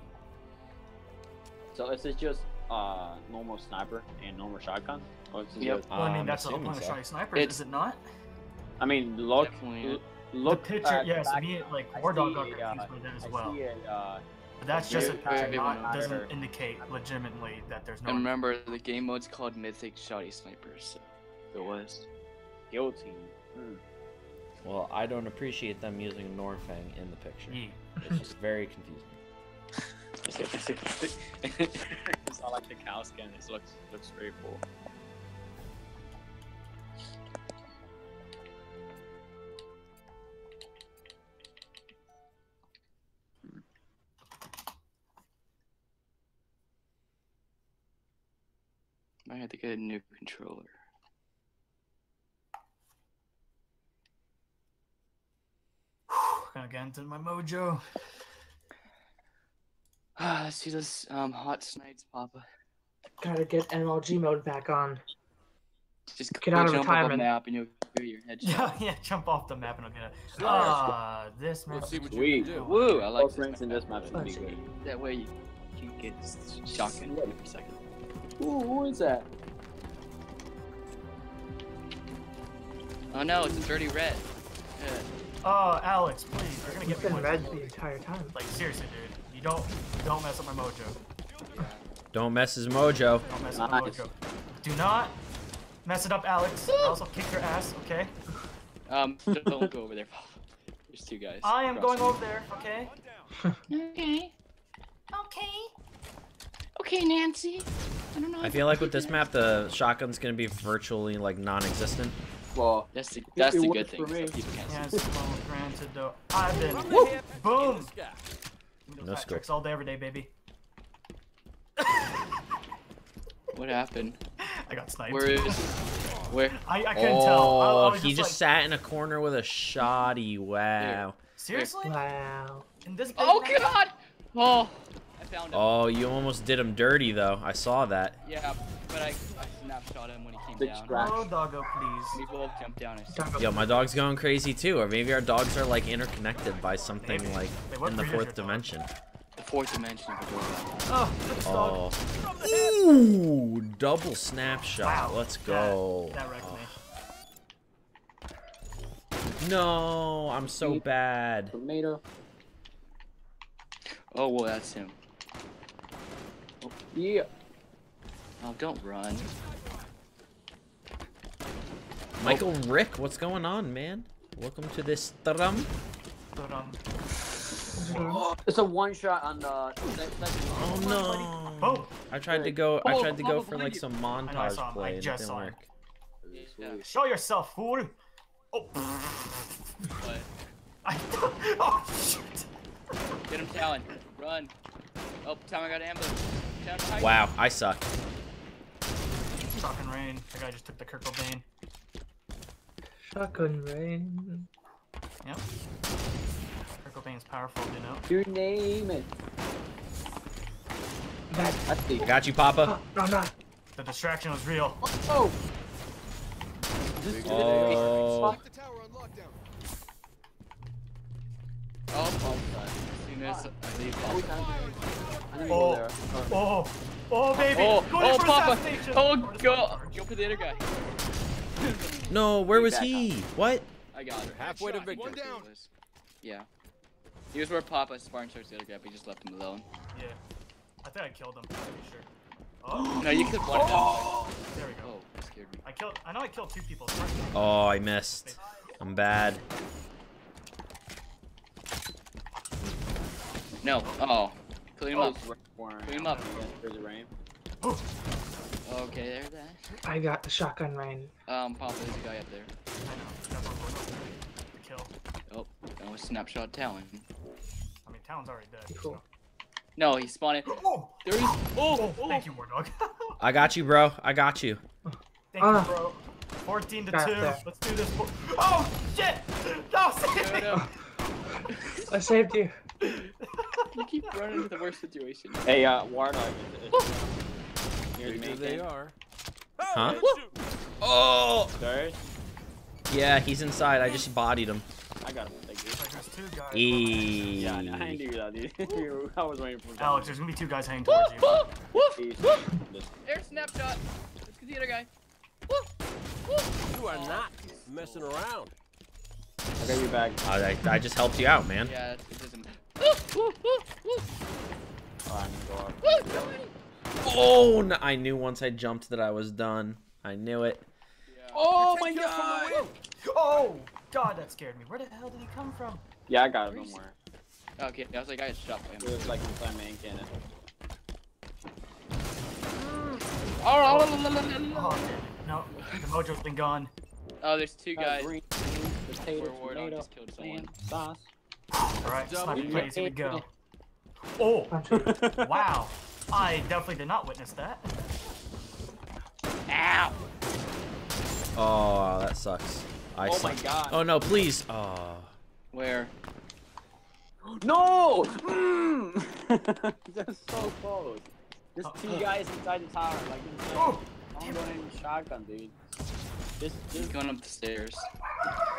So is it just uh normal sniper and normal shotgun? Or is it Yep. just- Well, I mean, Um, that's the whole assuming point of so. Shotty Snipers, is it not? I mean, look, Definitely. look. the picture, at yes, back- me, like, Wardog see got confused uh, by that as I well. see a, uh, But that's just a picture, wait, not, doesn't indicate legitimately that there's no. And remember, the game mode's called Mythic Shotty Snipers. So it was. Guilty. team. Well, I don't appreciate them using Nornfang in the picture. Yeet. It's just very confusing. it's not like the cow skin. It looks looks very cool. I had to get a new controller. Gonna get into my mojo. Ah, let's see this um hot snipes, Papa. Gotta get MLG mode back on. Just Get out of jump off a retirement. map and you'll do your headshot. Yeah, yeah, jump off the map and I'll get it. Ah, this map. Let's see what you Sweet. can do. Woo! I like Close range in this map map. should be good. That way you can get s- shotgun for a second. Ooh, who is that? Oh no, it's a dirty red. Yeah. Oh, Alex, please, you're gonna He's get me been red the entire time. Like seriously, dude, you don't, don't mess up my mojo. Don't mess his mojo. Don't mess up my Nice. mojo. Do not mess it up, Alex. Or else I'll kick your ass. Okay? Um, don't go over there, Papa. There's two guys. I am crossing. going over there. Okay? Okay. Okay. Okay, Nancy. I don't know. I feel like with this map, the shotgun's gonna be virtually like non-existent. Well, That's the that's it the works good thing. for me. so people can't Yes, see. well, granted though. I've been boom. No Fat tricks all day, every day, baby. What happened? I got sniped. Where is? Where? I, I couldn't tell. I, I Oh, he just just, sat in a corner with a shoddy. Wow. like, seriously? Wow. In this Oh map? God! Oh, I found him. Oh, you almost did him dirty though. I saw that. Yeah, but I, I snapshot him when he came Big down. scratch. Oh, doggo, please. We both jumped down. Yo, my dog's going crazy too. Or maybe our dogs are like interconnected by something Maybe. like Wait, in the breed is fourth dog? dimension. the fourth dimension of the. Oh, dog. Oh. Ooh, double snapshot. Wow. Let's go. That, that wrecked. No, I'm so bad. tomato. Oh, well, that's him. Oh. Yeah. Oh, don't run. Michael Rick, what's going on, man? Welcome to this strum. But, um, It's a one shot on the. Second Oh no. boom. I tried to go. I Oh, tried to go for like some know, I montage saw him. I play and it just didn't saw work. Yeah. Show yourself, fool. Oh. But I, oh, shoot. get him, Talon. Run. Oh, Talon got ambushed. Talon behind you. Wow, I suck. Shotgun rain. That guy just took the Kurt Cobain. Shotgun rain. Yep. Kurt Cobain's powerful, you know. You name it. That, That's the. Oh, Got you, Papa. oh, no, no. The distraction was real. Oh. Oh. oh. Lock the tower on lockdown. Oh, oh, as soon as I leave, Are we Papa. time? I didn't Oh. go there. Oh. Oh, baby. Oh, Go in oh, for Papa. assassination. Oh, Or go. discharge. Go for the other guy. No, where was Back he? What? I got her. Halfway to victory. One down. Yeah. He was where Papa Spartan charged the other guy, but he just left him alone. Yeah. I think I killed him. I'm pretty sure. Oh. No, you killed one of them. Oh. There we go. Oh, that scared me. I killed. I know I killed two people. Oh, I missed. I'm bad. No. Oh. Clean him Oh, up. Clean him up. There's a rain. Okay, there's that. I got the shotgun rain. Um, Papa, there's a guy up there. I know. That's what we're looking to kill. Oh, that was Snapshot Talon. I mean, Talon's already dead. Cool. No, he spawned it. Oh, There he's. oh, thank you, Wardog. I got you, bro. I got you. thank Ah. you, bro. 14 to 2. there. Let's do this. Oh, shit! No, save me! Good, uh, I saved you. you keep running into the worst situation. Hey, uh, Wardog. Here's Bigger main they are. Huh? Oh, shoot. Oh! Yeah, he's inside. I just bodied him. I got him. Thank you. Like, there's two guys. E. Yeah, I didn't do that, dude. I was waiting for Alex, there's gonna be two guys hanging towards you. Jeez. There's Snapshot. Let's get the other guy. You are not messing around. I got you back. I, I, I just helped you out, man. Yeah, it doesn't. Oh, I'm gonna go up. Oh, no, I knew once I jumped that I was done. I knew it. Oh my Take us from the god! Oh, God, that scared me. Where the hell did he come from? Yeah, I got him. Don't worry. Okay, I was like, I got shot by It him. was like inside main cannon. Oh, oh, Oh, damn it. No, the mojo's been gone. oh, there's two Uh, guys. green, potato, Where Wardog tomato, just killed someone. and sauce. Alright, Double sniper plays, here we go. Oh, wow. I definitely did not witness that. Ow! Oh, that sucks. I Oh my god. Oh no, please. Oh. Where? No! Mm! They're so close. There's Oh, two oh. guys inside the tower. Like, insane. Oh, I'm going in shotgun, dude. Just, He's just. going up the stairs.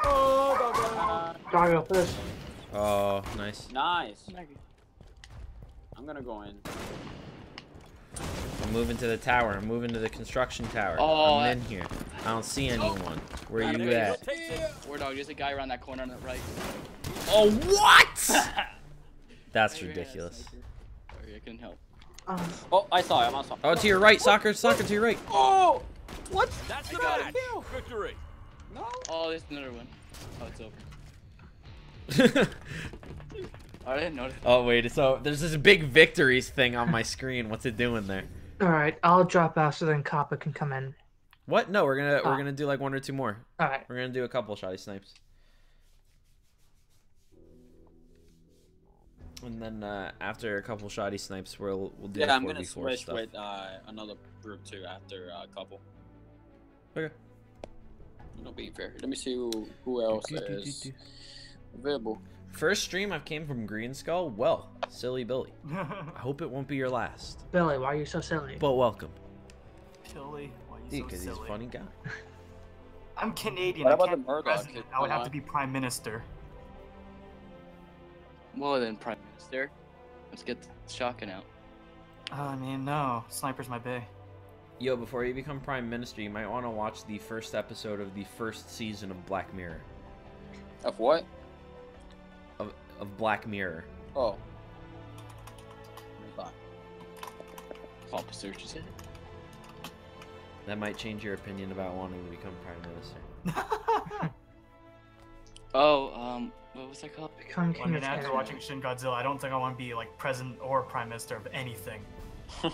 Oh, go go God. Doggo, push. Oh, nice. Nice. I'm gonna go in. I'm moving to the tower. I'm moving to the construction tower. Oh, I'm in here. I don't see anyone. Where Alright, you wait, at? Wardog, there's a guy around that corner on the right. Oh, what? That's Maybe I had a ridiculous. Sorry, I couldn't help. Oh, I saw him. I saw him. Oh, to your right, soccer, soccer, to your right. Oh! What? That's the got match. Victory. No. Oh, there's another one. Oh, it's over. Oh, I didn't notice. oh wait, so there's this big victories thing on my screen. What's it doing there? Alright, I'll drop out so then Kappa can come in. What? No, we're gonna we're Ah. gonna do like one or two more. Alright. We're gonna do a couple shotty snipes. And then uh, after a couple shotty snipes, we'll we'll do Yeah, I'm gonna switch stuff. with uh, another group too after a uh, couple. Okay. It'll be fair. Let me see who, who else is available. First stream I've came from Green Skull. Well, silly Billy. I hope it won't be your last, Billy, why are you so silly? but welcome. Billy, why are you Dude, so because he's a funny guy. I'm Canadian. What I about can't the be Murdoch president. I would have going to be prime minister. Well then, Prime Minister. Let's get the shotgun out. Ah, oh, I mean, no. Sniper's my bay. Yo, before you become prime minister, you might want to watch the first episode of the first season of Black Mirror. Of what? Of, of Black Mirror. Oh. Fine. Papa searches it. That might change your opinion about wanting to become prime minister. Oh, um, what was that called? Become I king mean, of after Canada. watching Shin Godzilla, I don't think I want to be like president or prime minister of anything.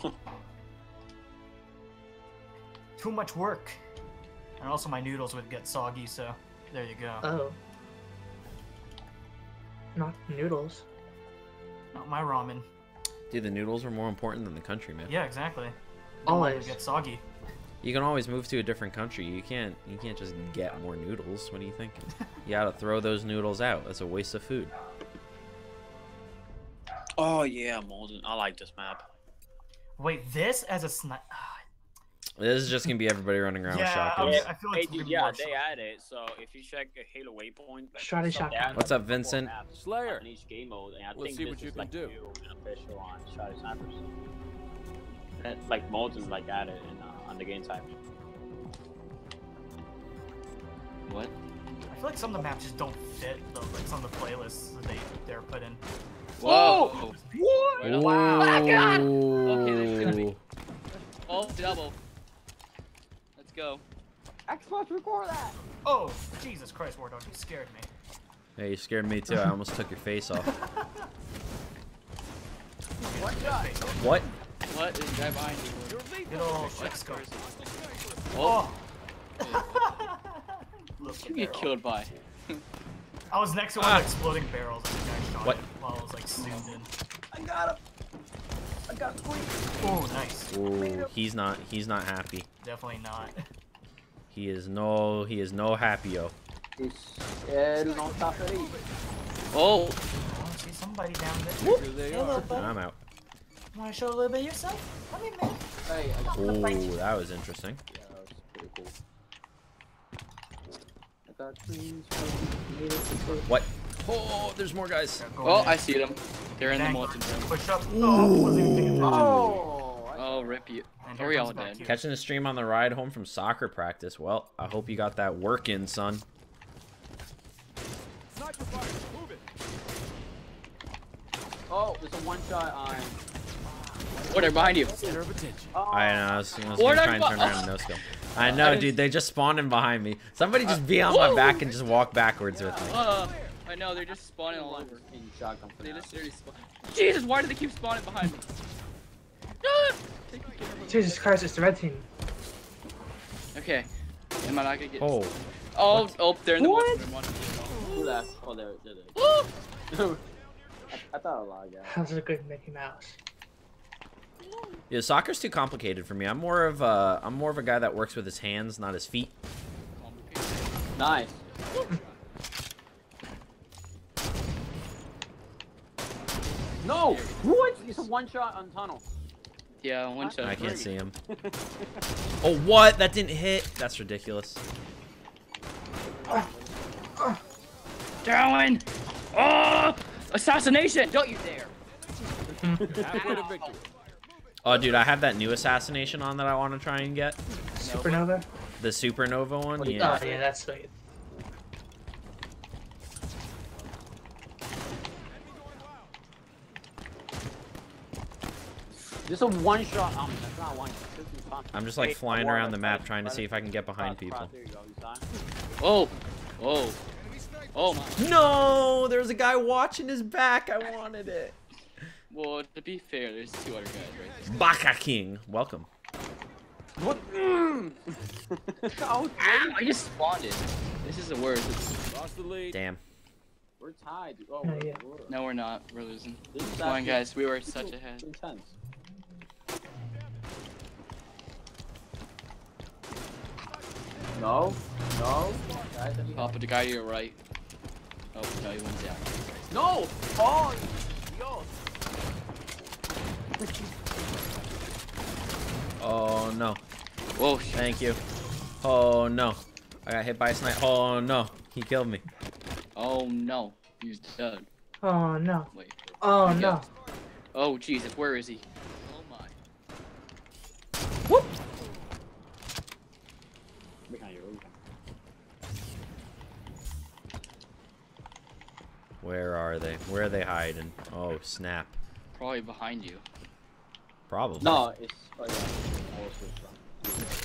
Too much work. And also, my noodles would get soggy, so there you go. Oh. Not noodles. Not my ramen. Dude, the noodles are more important than the country, man. Yeah, exactly. Don't want it Always. to get soggy. You can always move to a different country. You can't you can't just get more noodles. What are you thinking? You gotta throw those noodles out. That's a waste of food. oh yeah, Molten. I like this map. Wait, this as a sniper. This is just gonna be everybody running around with Yeah, I, shotguns. mean, I feel like Hey, dude, yeah, more they shot- added. So if you check a Halo Waypoint, Shotty so shotgun. they What's up, Vincent? Slayer. On each game mode, and I Let's think see this what you is can like do. official on Shotty Snipers. And, like Molten's like added in uh, on the game type. What? I feel like some of the maps just don't fit though, like some of the playlists that they they're put in. Whoa! Right up. Wow. Okay, there's gonna be- Oh, double. Let's go. Xbox record that. Oh, Jesus Christ, Wardog, you scared me. Hey, you scared me too. I almost took your face off. What? What? There's a guy behind you. Good old quick scope. Oh, Oh! Look you get killed by. I was next to one Ah. of the exploding barrels and the guy shot What? it while I was like zoomed in. I got him. I got three. Oh, nice. Ooh, he's not. He's not happy. Definitely not. He is no. He is no happy-o. Ele não tá feliz. Oh, Oh, see somebody down there. Here they Hey, are. little. I'm out. Want to show a little bit of yourself? Come here, man. Hey, I got Ooh, that was interesting. Yeah, that was pretty cool. I got dreams from What? Oh, there's more guys. Oh. I see them. They're in the Dang. molten room. Push up. Oh, I wasn't even paying attention. Oh, I Oh, rip you. And Are we here all comes back dead? here. Catching the stream on the ride home from soccer practice. Well, I hope you got that work in, son. Sniper fire. Move it. Oh, there's a one shot on. Oh, they're behind you. Center of attention. Oh, I know. I was, I was What gonna are try and you- turn around and no skill. I I know, didn't- dude. They just spawned in behind me. Somebody just be on my back and just walk backwards with me. Uh, I know, they're just spawning all over. in shotgun They now. just already spawn. Jesus, why do they keep spawning behind me? Jesus Christ, it's the red team. Okay. Am I not gonna get? Oh, Oh, oh, they're in the What? molten room. Watch Who left? Oh, there, there, there. Oh! I, I thought a lot, yeah. That was a good Mickey Mouse. yeah. Soccer's too complicated for me. I'm more of a. I'm more of a guy that works with his hands, not his feet. Nice. No! What? It's a one shot on tunnel. Yeah, one shot. I can't see him. Oh, what? That didn't hit. That's ridiculous. Darwin! Oh! Assassination! Don't you dare! Halfway to victory. Oh, dude, I have that new assassination on that I want to try and get. Supernova? The supernova one. What Yeah. Oh, yeah, that's sweet. There's a one shot. Um, that's not one. This is fun. I'm just like flying I around the map trying to see if I can get behind Cross, people. cross, There you go. You? Oh! Oh! Oh my. No, there's a guy watching his back. I wanted it. Well, to be fair, there's two other guys right there. Baka King, welcome. What? Mm. oh, Ow, I just spawned it. This is the worst. Lost the lead. Damn. we're tied. dude. Oh, we're, yeah. we're, No, we're not. We're losing. this is Come on, guys. We were such ahead. Intense. No, no, guys, I need Pop with the guy to your right. Oh, no, he went down. No! Oh! Yo! Oh no. Whoa. Thank you. Oh no. I got hit by a sniper. Oh no. He killed me. Oh, no. He's dead. Oh, no. Wait. Oh, no. Oh, Jesus. Where is he? Oh, my. Behind Where are they? Where are they hiding? Oh snap. Probably behind you. Probably. No, it's. Oh, yeah. I was switched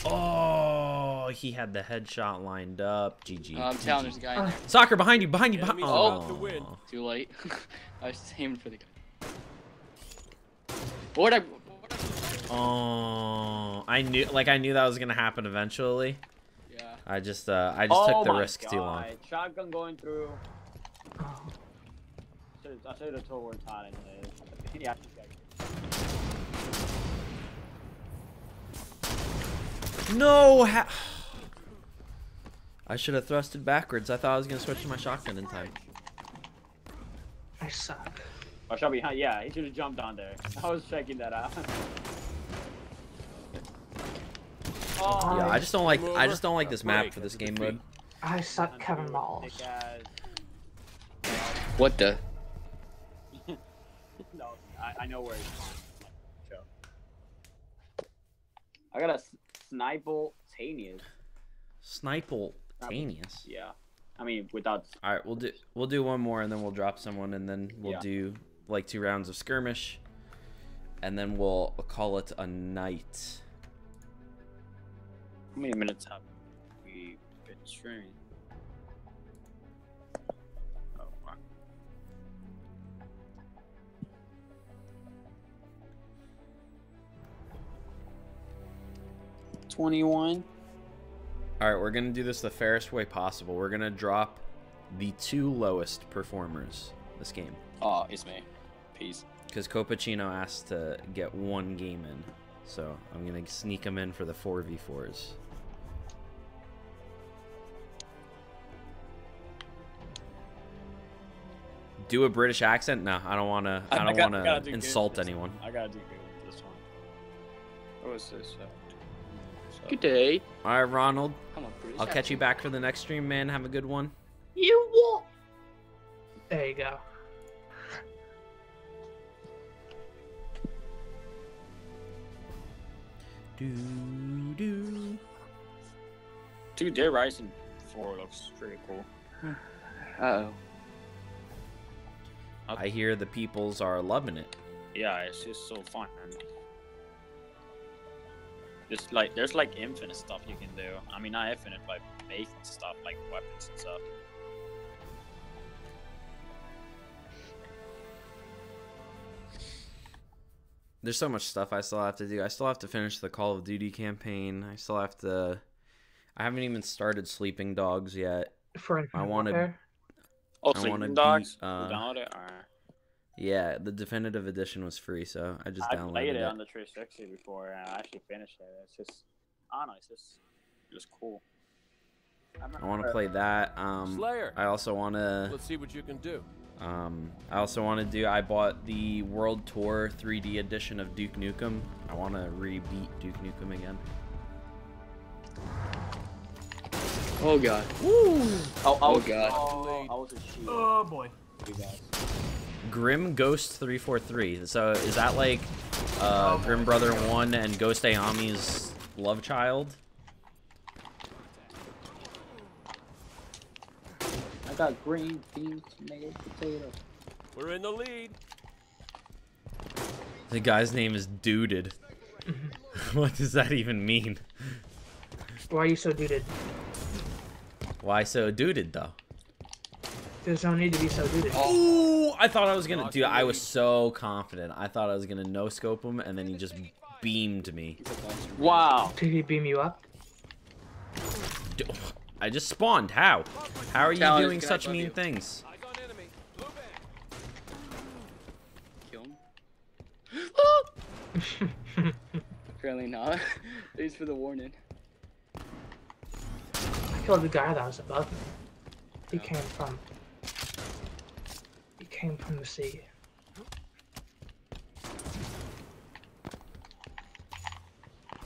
from. Oh, he had the headshot lined up. GG. Uh, I'm telling there's a guy in there. Soccer behind you, behind you, behind. Enemies Oh. to win. Too late. I was aiming for the guy. What I. Oh, I knew, like I knew that was gonna happen eventually. Yeah. I just, uh, I just oh took the my risk too long. God. Shotgun going through. Should've- I should have told where Todd is. Yeah. No. Ha- I should have thrusted backwards. I thought I was gonna switch to my shotgun in time. I suck. Oh, shot behind. Yeah, he should have jumped on there. I was checking that out. oh, Yeah, I just don't like, I just don't like this map for this game defeat. mode. I suck Kevin Malls. What the? No, I, I know where he's from. Show. I got a s- sniper Tanius. Snipe-tanious. Yeah. I mean, without. All right, we'll do, we'll do one more, and then we'll drop someone, and then we'll Yeah. do like two rounds of skirmish, and then we'll call it a night. How many minutes have we been streaming? 21. All right, we're gonna do this the fairest way possible. We're gonna drop the two lowest performers this game Oh, it's me. Peace. because Copacino asked to get one game in, so I'm gonna sneak him in for the four v fours. Do a British accent? No, I don't wanna. I don't wanna do insult anyone. one. I gotta do good with this one. What was this? Uh, so- Good day. All right, Ronald. I'm a British I'll catch you back for the next stream, man. Have a good one. You what? There you go. Do do. Dude, Dead Rising 4 looks pretty cool. Uh-oh. I hear the peoples are loving it. Yeah, it's just so fun, man. Just like there's like infinite stuff you can do. I mean, not infinite, but making stuff like weapons and stuff. There's so much stuff I still have to do. I still have to finish the Call of Duty campaign. I still have to. I haven't even started Sleeping Dogs yet. For Infinite wanna- Oh, I Sleeping wanna Dogs. beat, uh, Yeah, the definitive edition was free, so I just downloaded it. I downloaded played it. it on the 360 before, and I actually finished it. It's just, I don't know, it's just, just cool. I want to play that. Um, Slayer. I also want to. Let's see what you can do. Um, I also want to do. I bought the World Tour 3D edition of Duke Nukem. I want to re-beat Duke Nukem again. Oh god. Oh, I Oh, God. Oh, I was a shield. Oh boy. You guys. Grim Ghost 343. So is that like uh, Grim Brother 1 and Ghost Ayami's love child? I got green beans, tomato, potato. We're in the lead. The guy's name is Duded. what does that even mean? Why are you so duded? Why so duded though? There's no need to be so duded. Ooh, I thought I was gonna do. I was so confident. I thought I was gonna no scope him, and then he just beamed me. Wow. Did he beam you up? I just spawned. How? How are you Challenge, doing such mean you? things? Eyes on enemy. Move in. Kill him? Apparently not. Thanks for the warning. I killed the guy that was above me. He came from. He came from the sea.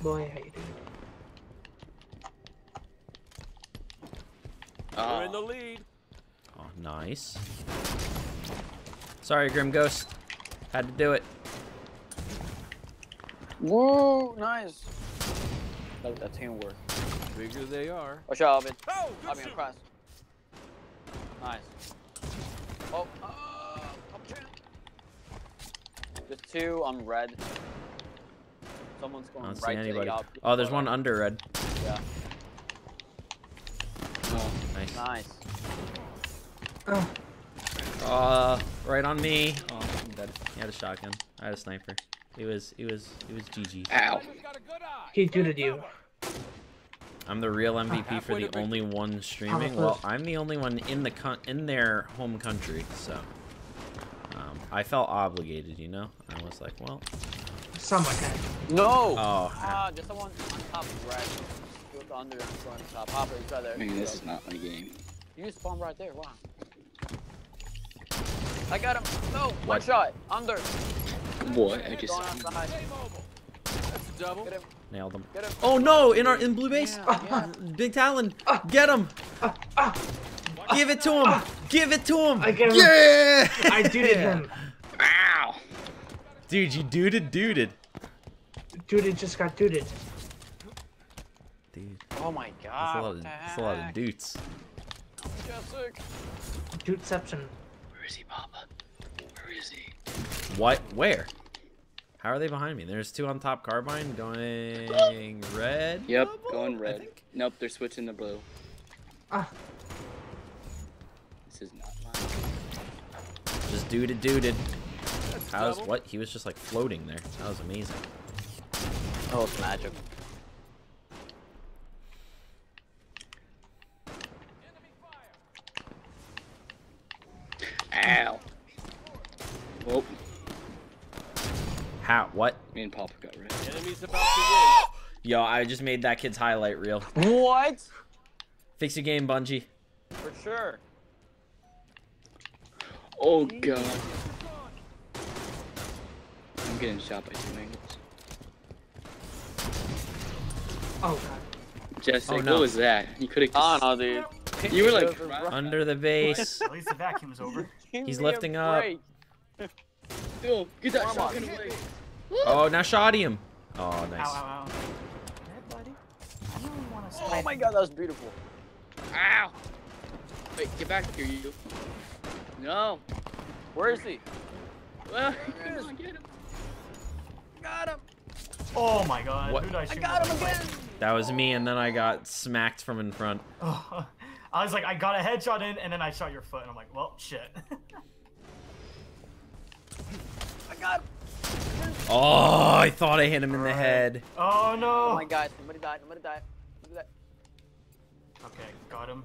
Boy, how you doing? Ah. We're in the Oh, lead. Oh, nice. Sorry, Grim Ghost. Had to do it. Whoa, nice. That, that teamwork. Bigger they are. Watch out, Alvin. Oh, I mean, shoot. across. Nice. Oh, uh, top ten. There's two on red. Someone's I going don't see right to anybody. the. Oh, there's one under red. Yeah. Nice. Nice. Oh, Uh, right on me. Oh, I'm dead. He had a shotgun. I had a sniper. He was, he was, he was GG. ow. We've got a good he duded you. I'm the real MVP for the only one streaming. Well. I'm the only one in the con- in their home country, so I felt obligated. You know, I was like, well, Someone. No! oh, Ah, just the one on top of red. Go to under and go on top. Hopper is right there. I mean, this is not my game. You just spawned right there. Wow. I got him. No, one shot. Under. What? I just. Going outside. Stay mobile. That's a double. Get him. nailed him. Get him. Oh no! In our in blue base, Yeah, yeah. Big Talon, get him! Ah, ah, ah. Give it to him! Give it to him! I gave him- yeah! I duded him. Ow! Dude, you duded, duded. Duded just got duded. Dude, Oh my that's a god. lot of that's a lot of dudes. Jessica. Dudeception. Where is he, Papa? Where is he? What? Where? How are they behind me? There's two on top carbine going red. Yep, bubble, going red. Nope, they're switching to blue. Ah, this is not mine. Just dude dooted. dude. How's double. what? He was just like floating there. That was amazing. Oh, it's magic. Ow. Whoa! How? What? Me and Papa got rid. Enemy's about to win. Yo, I just made that kid's highlight reel. What? Fix your game, Bungie. For sure. Oh god. I'm getting shot by two angles. Oh god. Jessica, Oh, no. what was that? You could have. I don't dude. You were like. Under the base. At least the vacuum's over. He's lifting up. Yo, get that shotgun away. Oh, now shot him. Oh, nice. ow, ow. Hey, buddy. I don't want to Oh my god, that was beautiful. Ow! Wait, get back here, you. No. Where is he? Well, come on, get him. Got him. Oh my god. What? Who did I I got him again. That was me, and then I got smacked from in front. Oh, I was like, I got a headshot in, and then I shot your foot, and I'm like, well, shit. I got him. Oh, I thought I hit him in the Alright. head. oh no. Oh my god, somebody died. Somebody died. Look at Okay, got him.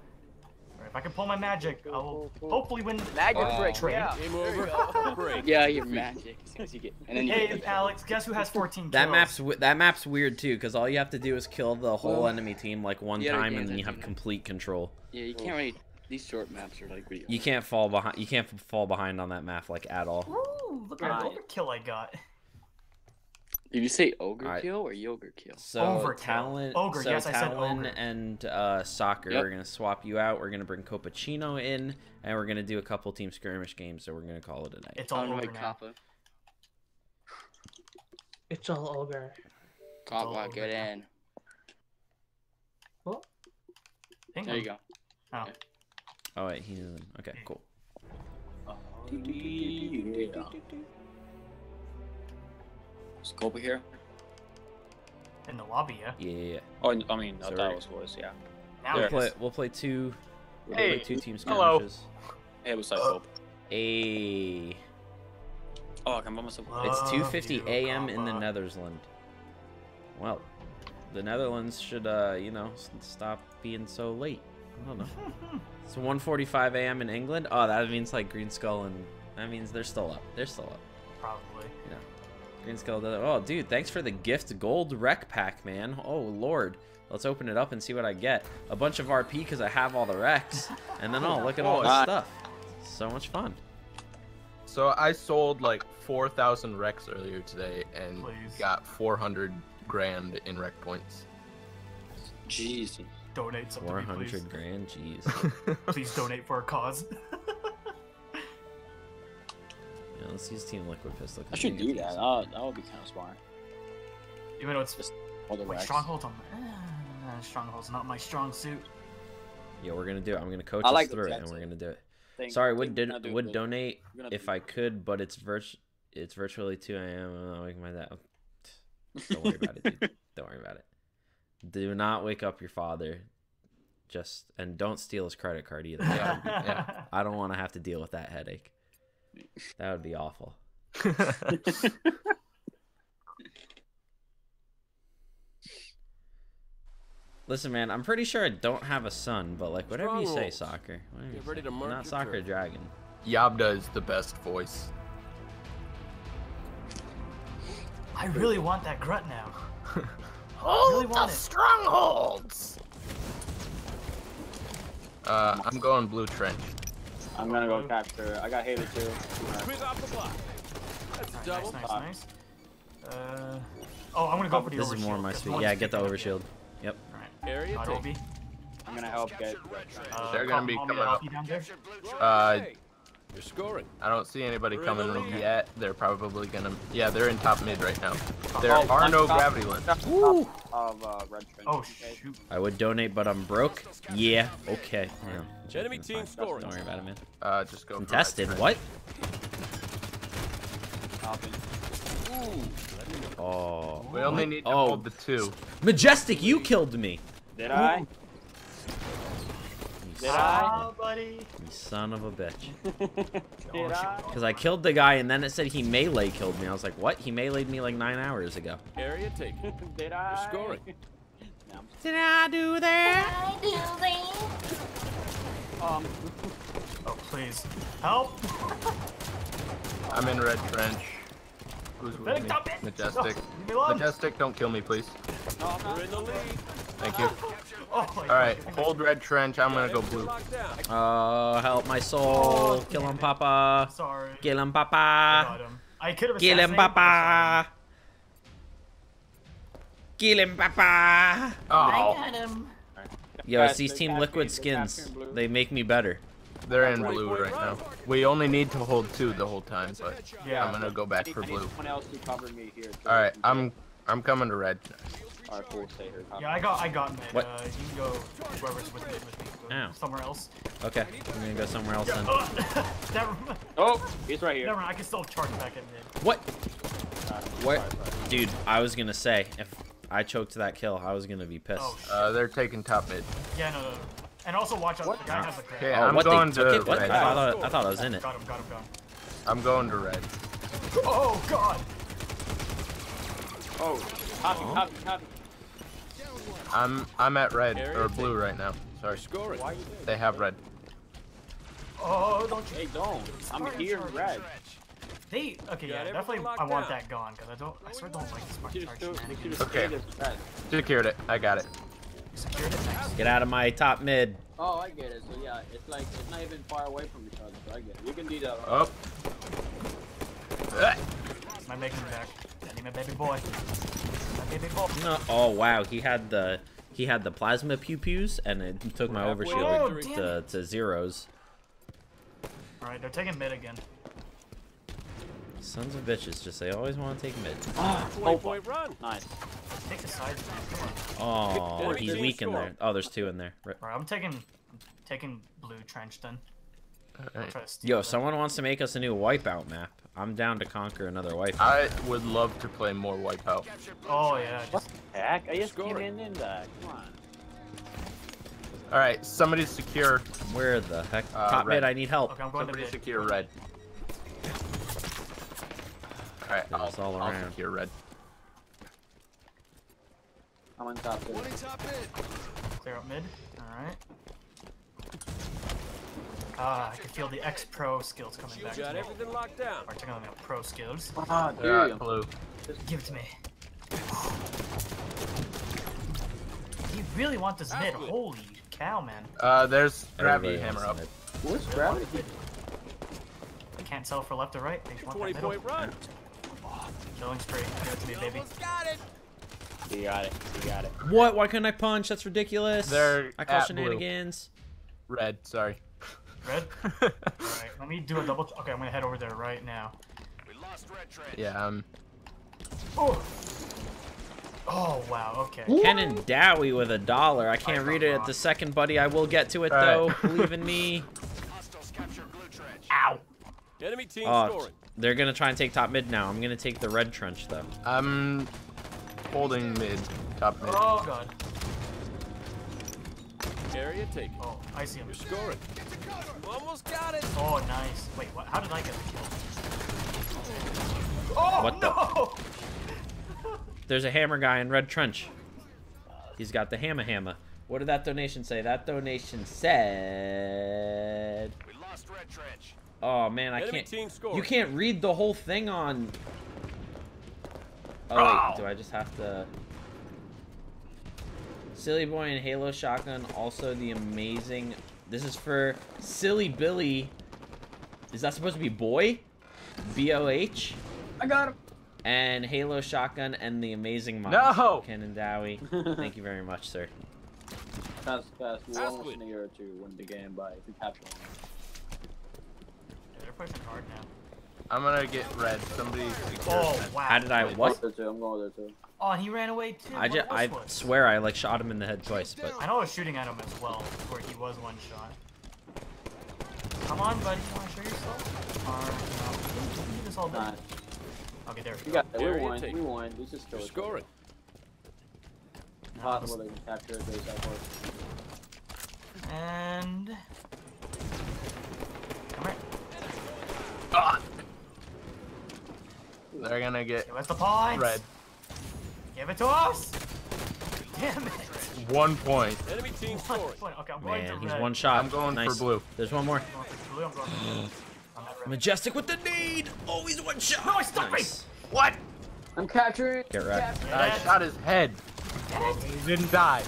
Alright, if I can pull my magic, I will Cool, cool. hopefully win. that. Magic Oh. break. Trade. Yeah. win. Game you over. Break. Yeah, you're magic. As soon as you get. And then you Hey, get Alex, guess who has 14 That map's that map's weird too, because all you have to do is kill the whole Well, enemy team like one time, and then you have complete control. Yeah, you can't really. These short maps are like video. You can't fall behind. You can't fall behind on that map like at all. Ooh, look at Nice. the kill I got. Did you say ogre Alright. kill or yogurt kill? So Overkill. Talon, Ogre, so yes, I said Talon ogre. and uh, Soccer Yep. are gonna swap you out. We're gonna bring Copacino in, and we're gonna do a couple team skirmish games. So we're gonna call it a night. It's all I'm over now. Kappa. It's all ogre. Kappa, all get over. in. What? Hang There you go. Oh. Oh wait, he's in. Okay, cool. Yeah. Scope here. In the lobby, yeah. Yeah, yeah. yeah. Oh, I mean, So that we're- was was yeah. Now We'll play. is. We'll play two. We'll Hey, play two team hello. Hey, what's up, Scope? A. Oh, I can buy myself. It's 2:50 a.m. in the Netherlands. Well, the Netherlands should, uh, you know, stop being so late. I don't know. It's 1:45 a.m. in England. Oh, that means like Green Skull and that means they're still up. They're still up. Probably. Green Skull. does- Oh, dude, thanks for the gift gold REQ pack, man. Oh lord. Let's open it up and see what I get. A bunch of RP because I have all the REQs, and then oh, look at all this Ah. stuff. So much fun. So I sold like 4,000 REQs earlier today and Please. got 400 grand in REQ points. Jesus. Donate something to me, 400 please. grand. Jeez. Please donate for a cause. let's use Team Liquid Pistol. 'cause I should do that. these. That, that would be kind of smart. Even though it's Just all the like strongholds on. Uh, strongholds not my strong suit. Yeah, we're gonna do it. I'm gonna coach I us like through it, and we're gonna do it. Thing- Sorry, would did, do would is- donate we're if I could, but it's virtu- it's virtually 2 a.m. I'm not waking my dad. Don't worry about it, dude. Don't worry about it. Do not wake up your father. Just and don't steal his credit card either. Yeah, yeah. I don't want to have to deal with that headache. That would be awful. Listen, man, I'm pretty sure I don't have a son, but like whatever you say, Strongholds. soccer. You ready say. to mark Not soccer turf. dragon. Yabda is the best voice. I really want that grunt now. Hold really want it. strongholds! Uh, I'm going blue trench. I'm gonna go capture. I got Halo too. Quick off the block. That's a Nice, double. nice, nice. Uh, oh, I'm gonna go for the This overshield. is more my speed. Yeah, get the picking up overshield. Yep. Alright. Area Got I'm gonna help get. Uh, They're gonna be coming to up. you down there. Uh, Hey, You're scoring. I don't see anybody We're in the coming yet. They're probably gonna. Yeah, they're in top mid right now. There Oh, are no top- gravity limbs. top Woo! Of uh, red trench. Oh shoot. I would donate, but I'm broke. Yeah. Okay. Yeah. Enemy team fine. scoring. Don't worry about it, man. Uh, just go. Contested. What? Copy. Oh. We only need to Oh. hold the two. Majestic, you killed me. Did I? You, Did son, I? Buddy. you son of a bitch. Did I? Because I killed the guy and then it said he melee killed me. I was like, what? He meleeed me like nine hours ago. Area taken. Did I? scoring. Nah, I'm Did I do that? Um, Oh please. Help. I'm in red trench. Who's with me? Majestic. No, leave me alone. Majestic, don't kill me, please. No, I'm not. We're in the lead. Thank you. Oh All right, God. hold red trench. I'm gonna go blue. Oh, help my soul. Oh, Kill him. Papa. Sorry. Kill him, Papa. him. I could have Kill him, assassinated, but I Papa. Kill him, Papa. Oh, shot him. Yo, it's these Team Liquid skins. They make me better. They're in blue right now. We only need to hold two the whole time, but Yeah. I'm gonna go back for blue. someone else to cover me here. so All we right, can I'm I'm coming to red. get- All right, cool. Stay here. Yeah, I got, I got mid. What? Uh, you can go whoever's with me, with me. Go somewhere else. Okay, I'm gonna go somewhere else then. Oh, never mind. Oh, he's right here. Never mind. I can still charge back in mid. What? Got him. What? Sorry, sorry. Dude, I was gonna say, if I choked that kill, I was gonna be pissed. Oh. Uh, they're taking top mid. yeah, no, no, no. And also watch out. The guy has a Okay, crack. Oh, I'm what, going to it? What? I red. thought, I, I thought I was in it. Got him, got him, got him. I'm going to red. Oh, God. Oh, copy, copy, copy. I'm I'm at red or blue right now. Sorry, Scoring. Why you they have red. Oh, don't you. Hey, don't. I'm Smart here, charge. red. They, okay, yeah, Got definitely I want down. that gone, because I don't, I swear don't like the smart You charge should. Okay. stayed as red. Secured it. I got it. Secured it, nice. Get out of my top mid. Oh, I get it. So yeah, it's like it's not even far away from each other. So I get it. You can do that. Up. My making back. I need my baby boy. My baby boy. No. Oh wow, he had the he had the plasma pew pews, and it took my halfway to overshield victory. to, to zeros. Alright, they're taking mid again. Sons of bitches, just they always want to take mid. 20 oh, point run. nice. Take the sides, man. Come on. Oh, Enemy he's weak in there. Oh, there's two in there. Right. Alright, I'm taking, I'm taking blue trench then. I'll alright. to steal Yo, that. someone wants to make us a new wipeout map. I'm down to conquer another wipeout. I would love to play more wipeout. Oh yeah, What just the heck? I just came Scoring. in in that. Come on. All right, somebody secure. Where the heck? Uh, top red. mid, I need help. okay. I'm going to Somebody mid. secure red. All right, I'll, It's all I'll around. secure red. I'm on top there. One in top mid. Clear up mid. Alright. Ah, I can feel the X Pro skills coming back to Got me. everything locked down. Or technically not pro skills. Ah, They're damn. at blue. Give it to me. You really want this mid? Holy cow, man. Uh, there's gravity Everybody hammer up. wants What's gravity? I can't tell for left or right. They just want 20 that middle. point run. Killing spree. Give it to me, baby. Got it. You got it. You got it. What? Why couldn't I punch? That's ridiculous. They're I call at blue. Red, sorry. Red? Alright, let me do a double. Okay, I'm gonna head over there right now. We lost red trench. yeah, um, Oh! Oh, wow, okay. Ken and Dowie with a dollar. I can't read it at the second, buddy. I will get to it though. Alright. Believe in me. Hostiles capture blue trench. Ow! Enemy team Oh, scoring. they're gonna try and take top mid now. I'm gonna take the red trench though. I'm holding mid, top mid. Oh, god. Area taken. Oh, I see him. You're scoring. Almost got it. Oh, nice. Wait, what? How did I get the kill? Oh, What the- no! There's a hammer guy in red trench. He's got the hammer hammer. What did that donation say? That donation said. We lost red trench. Oh man, I Enemy can't. team scoring. You can't read the whole thing on. Oh wait, do I just have to? Silly Boy and Halo Shotgun, also the amazing. This is for Silly Billy. Is that supposed to be boy? B O H. I got him. And Halo Shotgun and the amazing mods. No! Ken and Dowie. Thank you very much, sir. Fast, fast. We Fast almost win. in a year or two win the game by if we capture one. Yeah, they're pushing hard now. I'm gonna get red. Somebody secure Oh, red. wow. How did I what? going there. I'm going there too. Oh, and he ran away too. I just I was swear I like shot him in the head twice, but I know I was shooting at him as well, where he was one shot. Come on, buddy. You want to show yourself? Or, no. You can do this all day. Nice. Okay, there we You go. got it. We won. We won. We just You're killed. scoring. Possible they can capture it based off of. And... Come here. They're gonna get Give us the points. red. Give it to us. Damn it. One point. Enemy team One scoring. point. Okay, I'm man, he's red. one shot. I'm going nice. for blue. There's one more. I'm going for blue. I'm going for blue. I'm at red. Majestic with the need. Oh, he's one shot. No, he stuck me! What? I'm capturing. Get wrecked. I shot his head. He didn't die.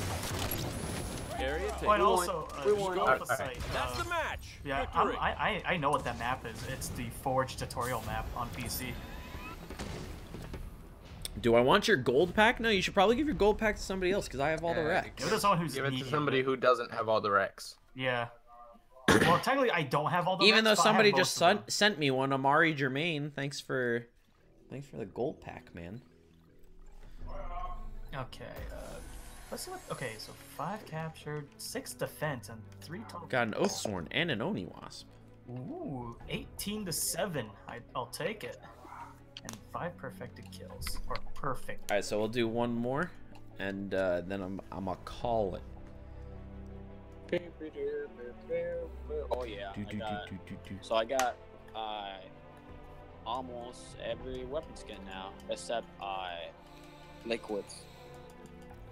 Area Oh, and also, uh, We won. go off the Alright. site. That's uh, the match. Yeah, I'm, I, I I know what that map is. It's the Forge tutorial map on PC. Do I want your gold pack? No, you should probably give your gold pack to somebody else because I have all the Yeah, REQs. Give it to someone who's Give it to somebody who doesn't have all the REQs. Yeah. Well, technically, I don't have all the. Even though REQs, but somebody just sent, sent me one, Amari Germain. Thanks for, thanks for the gold pack, man. Okay. Uh, let's see what. Okay, so five captured, six defense, and three total. Got an Oathsworn and an Oni Wasp. Ooh, 18 to seven. I, I'll take it. And five perfected kills, or perfect. All right, so we'll do one more, and uh, then I'm I'm gonna call it. Oh yeah. Do, I got, do, do, do, do. so I got uh, almost every weapon skin now, except uh, liquids.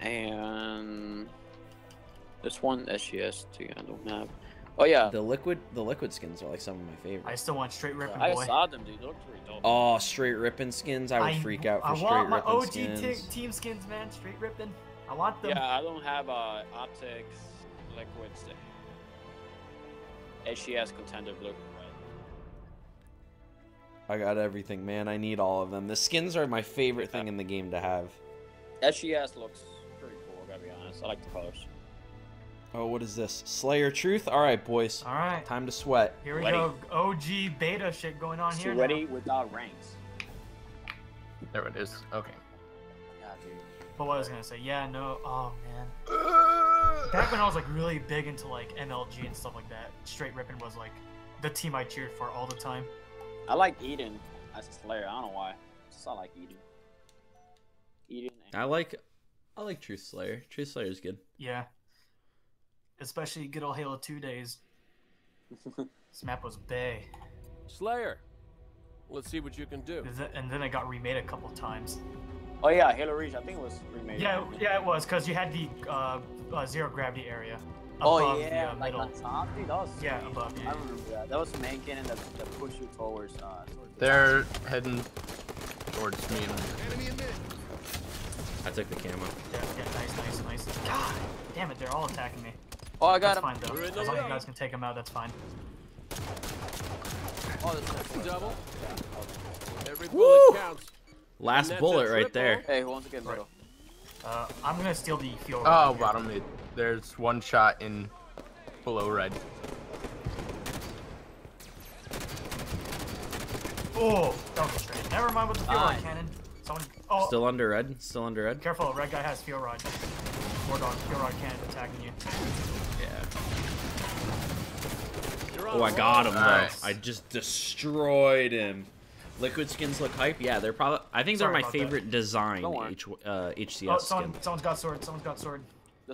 And there's one SGS too. I don't have. Oh yeah. The liquid the liquid skins are like some of my favorites. I still want Str8 Rippin I boy. saw them, dude. They looked pretty dope. Oh, straight ripping skins! I would freak out for I straight want my OG skins. team skins, man. Str8 Rippin. I want them. Yeah, I don't have uh, optics, liquids, SGS contender blue. I got everything, man. I need all of them. The skins are my favorite thing in the game to have. SGS looks pretty cool. I gotta be honest. I like the colors. Oh, what is this? Slayer Truth? All right, boys. All right. Time to sweat. Here we Ready. go. OG beta shit going on here. Sweaty Now. without ranks. There it is. Okay. Yeah, dude. But what I was gonna say, yeah, no, oh man. Back when I was like really big into like MLG and stuff like that, Str8 Rippin was like the team I cheered for all the time. I like Eden as a Slayer. I don't know why. Just I like Eden. Eden. And I like I like Truth Slayer. Truth Slayer is good. Yeah. Especially good old Halo 2 days. This map was bay. Slayer. Let's see what you can do. And then it got remade a couple times. oh yeah, Halo Reach. I think it was remade. Yeah, yeah, it was because you had the uh, uh, zero gravity area Oh above yeah, the uh, like middle. on top, dude. That was Yeah, sick. above, I remember that. That was the main cannon that, that pushed you towards. Uh, towards They're heading towards me. I took the camo. Yeah, yeah, nice, nice, nice. God damn it, they're all attacking me. Oh, I got That's him. fine though. We're in the As long as you guys can take them out, that's fine. Oh, that's Double. Every Woo! bullet counts. Last bullet right there. Hey, who wants to get middle? Uh, I'm gonna steal the fuel. Oh, rod here. bottom mid. There's one shot in below red. Oh, that was a trade. Never mind with the fuel rod Nice. cannon. Someone. Oh, Still under red. Still under red. careful. Red guy has fuel rod. Wardog, fuel rod cannon attacking you. Yeah. You're Oh, I got him Nice. though. I just destroyed him. Liquid skins look hype. Yeah, they're probably. I think they're my about that. favorite design Don't. H, uh, HCS Oh, skin. someone, someone's got sword. Someone's got sword.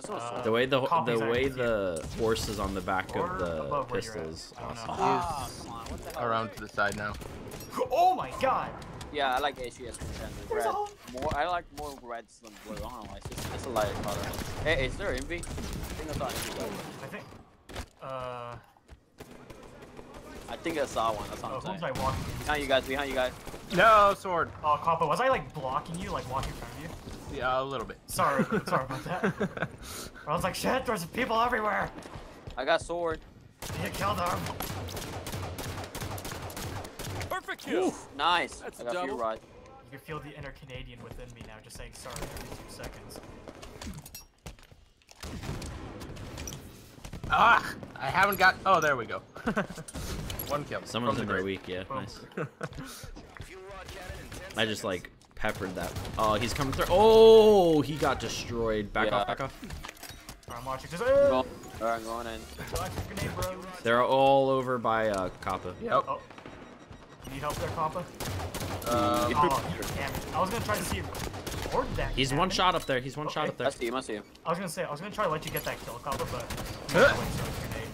Uh, The way the the way can see. the horse is on the back Or of the above where pistols. I don't know. Awesome. Come on, what the hell? Around to the side now. Oh my god! Yeah, I like HCS contender. Red. More, I like more red than blue. I don't know. It's just it's a light color. Hey, is there envy? I think I saw envy. I think. Uh. I think I saw one. That's what Oh, I'm who's saying. I walking? Behind you guys. Behind you guys. No sword. Oh, Kappa, was I like blocking you, like walking in front of you? Yeah, a little bit. Sorry, sorry about that. I was like, shit, there's people everywhere. I got sword. You killed them. Perfect kill. Nice. That's I a got double. fuel rod. You can feel the inner Canadian within me now, just saying sorry every two seconds. Ah, I haven't got. Oh, there we go. one kill. Someone's from in the their grave. weak. Yeah, Boom. nice. Fuel rod cannon in 10 I just like peppered that. Oh, he's coming through. Oh, he got destroyed. Back Yeah. off. Back off. I'm watching. Just, Go. uh, Alright, going in. watch your grenade, bros. They're all over by uh, Kappa. Yep. Oh. You need help there, Kappa? Um, Oh, damn it. I was gonna try to see if or that He's one shot up there. He's one shot up there. I see him. I see him. I was gonna say, I was gonna try to let you get that kill, Kappa, but. Huh?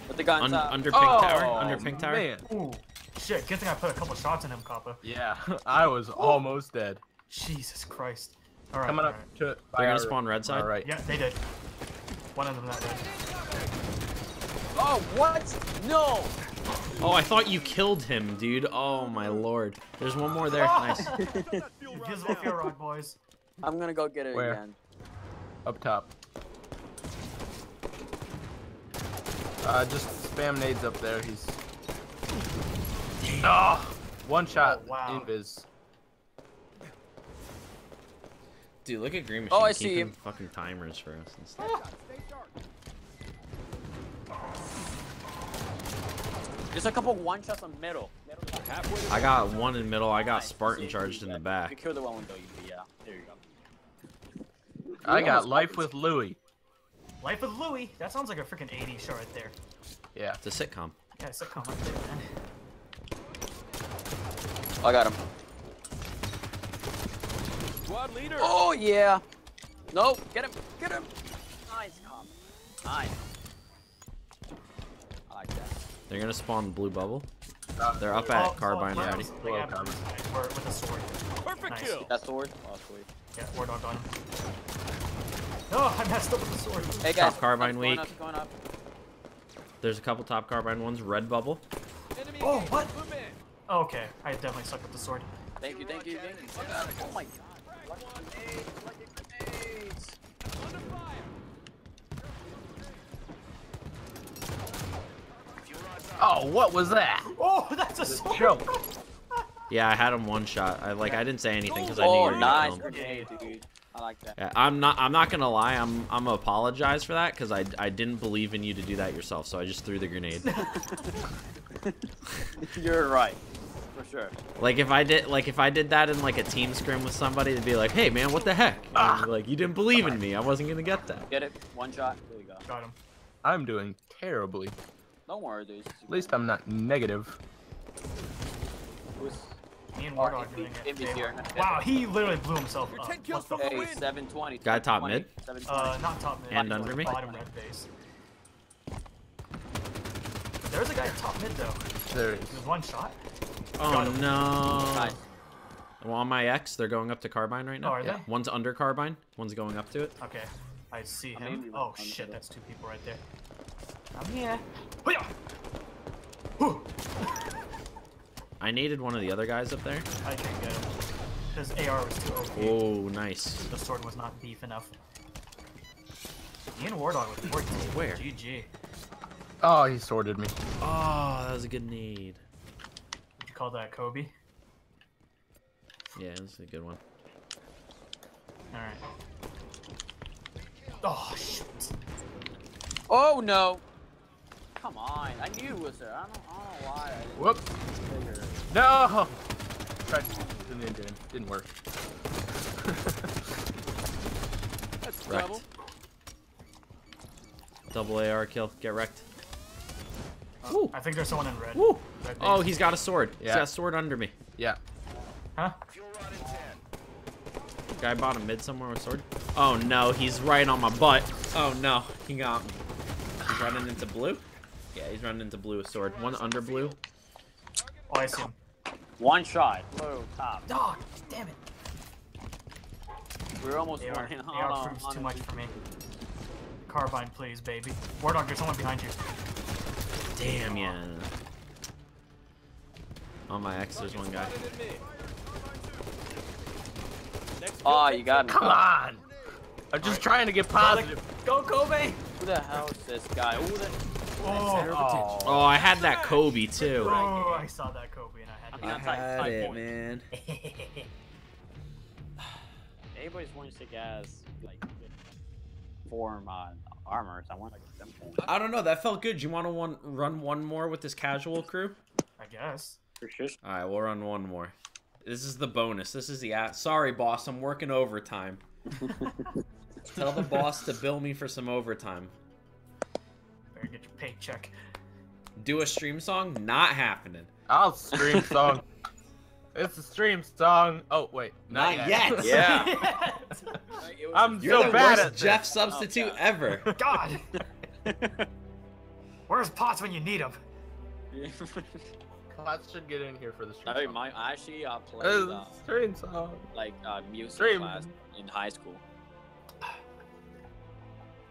But the guy Un- top. under pink tower. oh, Under pink tower. Man. Ooh, shit, good thing I put a couple shots in him, Kappa. Yeah, I was almost dead. Jesus Christ. Alright, Coming up alright. to. They're gonna our- spawn red side? All right. Yeah, they did. One of them not dead. Oh, what? No. Oh, I thought you killed him, dude. Oh my lord. There's one more there. Nice. Invisible Fear Rock, boys. I'm gonna go get it Where? again. Up top. Uh, just spam nades up there. He's. Oh, one shot. Oh, wow. Invis. Dude, look at Green Machine Oh, I see him. fucking timers for us and stuff. There's a couple one shots on middle. middle. I got one in middle. I got Spartan See, charged in yeah. the You back. killed the one window, you yeah. There you go. I got life with Louis. Life with Louie. That sounds like a freaking 80s show right there. Yeah. It's a sitcom. Yeah, sitcom right there, man. I got him. Squad leader. Oh yeah. No, get him, get him. Nice cop. Nice. I like that. They're gonna spawn blue bubble. Uh, They're up Oh, at oh, carbine Marcos, already. They Well, have carbine. We're with a sword. Perfect Nice. kill. That sword. Oh sweet. Yeah, Wardog on him. No, I messed up with the sword. Hey guys. Top carbine going weak. Up, going up. There's a couple top carbine ones. Red bubble. Enemy Oh, what? Oh, okay, I definitely suck with the sword. Thank you, thank you, thank you. Oh my god. Oh, what was that? Oh, that's a sword. Choke. Yeah, I had him one shot. I like I didn't say anything because I knew you were gonna nice kill him. grenade, dude. I like that. Yeah, I'm not. I'm not gonna lie. I'm. I'm apologize for that because I. I didn't believe in you to do that yourself. So I just threw the grenade. You're right. For sure. like if I did. Like if I did that in like a team scrim with somebody, they'd be like, "Hey man, what the heck?" And ah. be like you didn't believe in me. I wasn't gonna get that. Get it. One shot. There you go. Got him. I'm doing terribly. Don't worry, dude. At least I'm not negative. Who's Me and Oh, Wardog Envy- doing it. Here. Wow, he literally blew himself You're up. 10 kills What the from the Hey, win. 720. Guy top 720, mid? 720. Uh, not top mid. And under me? Bottom red base. There's a guy top mid though. There is. it is. He was one shot. Oh no. Well, on my X, they're going up to carbine right now. Oh, are they? One's under carbine. One's going up to it. Okay, I see I him. mean, Oh shit, that's two people right there. I'm here. I needed one of the other guys up there. I can't get him. His AR was too OP. Oh, nice. The sword was not beef enough. Ian Wardog with 14. Where? GG. Oh, he sorted me. Oh, that was a good need. You call that Kobe? Yeah, that's a good one. Alright. Oh, shoot. Oh no! Come on, I knew it was there. I don't, I don't know why. I didn't Whoop. figure. No. Tried the ninja. Didn't work. That's Wrecked. double. Double AR kill. Get wrecked. Oh, I think there's someone in red. Woo! Red Oh, he's got a sword. He's Yeah. got a sword under me. Yeah. Huh? Fuel rod in 10. Guy bought a mid somewhere with sword. Oh no, he's right on my butt. Oh no, he got me. He's running into blue. Yeah, he's running into blue with sword. One under blue. Oh, I see him. One shot. Blue, top. Dog, damn it. We're almost AR, running AR on, proves on too much for me. Carbine, please, baby. Wardog, there's someone behind you. Damn yeah. On my X, there's one guy. Spotted in mid. Next Oh, you got me. Come on. I'm just trying to get positive. Go, Kobe! Who the hell is this guy? Who the? Oh, Oh, I had that Kobe too. oh, I saw that Kobe and I I had mean, to. that's like five points. man. Everybody's wearing to ass like form on armor, so I want like a simple. I don't know. That felt good. You want to one run one more with this casual crew? I guess. For sure. All right, we'll run one more. This is the bonus. This is the at. Sorry, boss. I'm working overtime. Tell the boss to bill me for some overtime. Better get your paycheck. Do a stream song? Not happening. I'll stream song. it's a stream song. Oh wait, not, Not yet. yet. Yeah. I'm You're so the bad worst at Jeff this. substitute God. ever. God! Where's Potts when you need him? Let's should get in here for the stream I song. my actually uh, played Uh, stream song. like uh, music Stream. class in high school.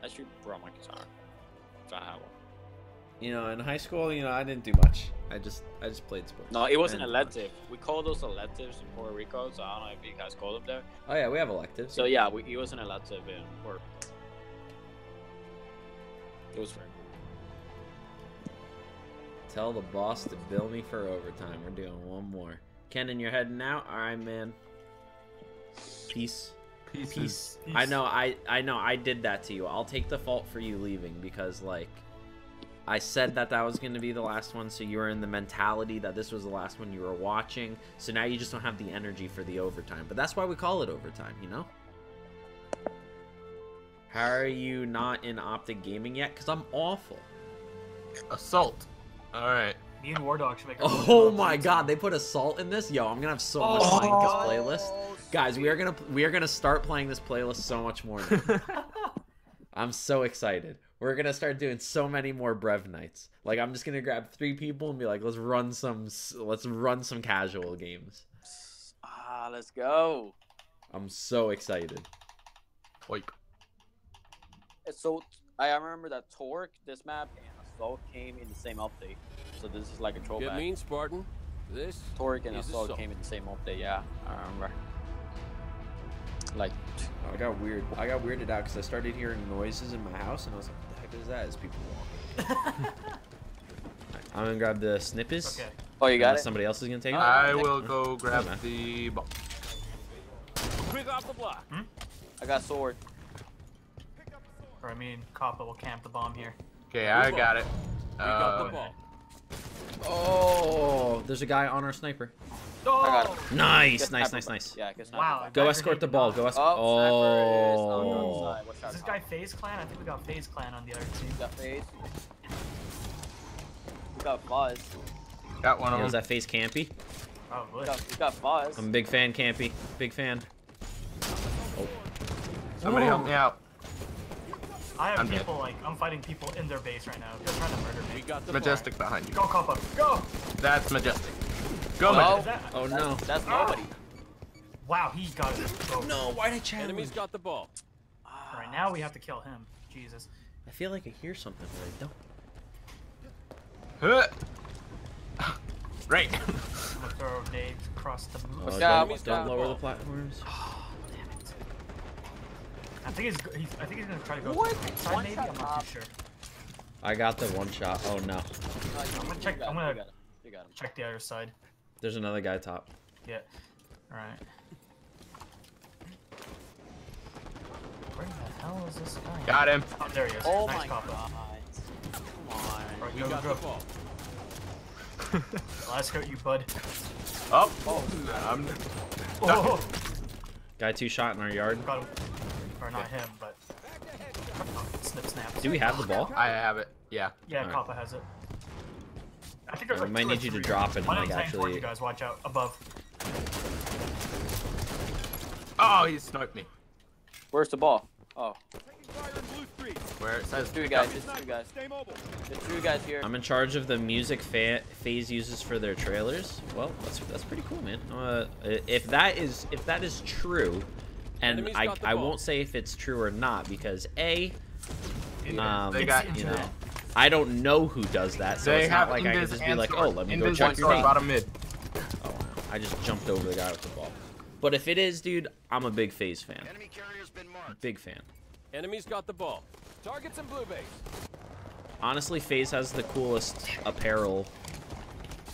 I should borrow my guitar. If I have one. You know, in high school, you know, I didn't do much. I just I just played sports. No, it was I an didn't do much. elective. We call those electives in Puerto Rico, so I don't know if you guys call them there. Oh yeah, we have electives. So yeah, we, it was an elective in Puerto. It was fun. Tell the boss to bill me for overtime. We're doing one more. Kenan, you're heading out. All right, man. Peace. Pieces. Peace. I know. I I know. I did that to you. I'll take the fault for you leaving because like. I said that that was going to be the last one, so you were in the mentality that this was the last one you were watching. So now you just don't have the energy for the overtime. But that's why we call it overtime, you know? How are you not in Optic Gaming yet? Because I'm awful. Assault. All right. Me and Wardog should make. a Oh my god, they put assault in this? Yo, I'm gonna have so much Oh. fun with this playlist. Guys, we are gonna we are gonna start playing this playlist so much more. now. I'm so excited. We're gonna start doing so many more Brev nights. Like I'm just gonna grab three people and be like, let's run some let's run some casual games. Ah, let's go. I'm so excited. Like, It's so I remember that Torque, this map, and Assault came in the same update. So this is like a Get throwback. mean, Spartan. This Torque and Assault Assault. came in the same update. Yeah, I remember. Like, I got weird. I got weirded out because I started hearing noises in my house and I was like, what the heck is that? As people walking. I'm gonna grab the snippets. Okay. oh, you got Unless it. somebody else is gonna take it. I will go grab man. the ball. quick off the block. I got sword. Or I mean, Kappa will camp the bomb here. Okay, I got it. We got the Uh, ball. Oh, there's a guy on our sniper. Oh! I got it. Nice, nice, nice, nice. Yeah, get sniper Wow. Go escort the ball. Go escort. Oh, sniper is on the Oh. other side. Watch out, Is this guy FaZe Clan? I think we got FaZe Clan on the other team. We got face. We got fuzz. got one Yeah, of was them. that Phase campy? Oh, We got, we got fuzz. I'm a big fan, campy. Big fan. Oh. Somebody help me out. I have I'm dead. people like I'm fighting people in their base right now. They're trying to murder me. We me. got the Majestic behind you. Go Kappa, go! That's majestic. Go, Oh. that? Oh no. that's Ah. nobody. Wow, he's got it. Go. No, why did I ball. challenge? Enemy's got the ball. All right, now we have to kill him. Jesus. I feel like I hear something, but Huh. Right. I'm gonna throw nades across the. I don't. Oh, Yeah, don't he's don't got lower ball. the platforms. Oh, damn it. I think he's, he's. I think he's gonna try to go What? to side. One Maybe shot I'm not too sure. I got the one shot. Oh no. No, I'm gonna check- got I'm gonna- You got him. You got him. Check the other side. There's another guy top. Yeah. All right. Where the hell is this guy? Got him. Oh, there he is. Oh nice my Kappa. god. Come on. All right, We go, got go, the go. ball. Let's go, you bud. Oh. I'm, Oh, Guy two shot in our yard. got him. Or not him, but. Snip snap. Do we have the ball? I have it. Yeah. Yeah, Alright. Kappa has it. I think there's I might need you to drop it, One like, of them tank actually- you guys. Watch out above. Oh, he sniped me. Where's the ball? Oh, Where it says there's three guys. There's three guys. Stay mobile. There's three guys here. I'm in charge of the music fa- FaZe uses for their trailers. Well, that's that's pretty cool, man. Uh, if that is if that is true, and Enemy's I I won't say if it's true or not because a um They got- you know I don't know who does that, so they it's not like I can just be like, oh, let me go check and your sword name. bottom mid. Oh, no. I just jumped over the guy with the ball. But if it is, dude, I'm a big FaZe fan. Enemy carrier's been marked. Big fan. Enemy's got the ball. Targets in blue base. Honestly, FaZe has the coolest apparel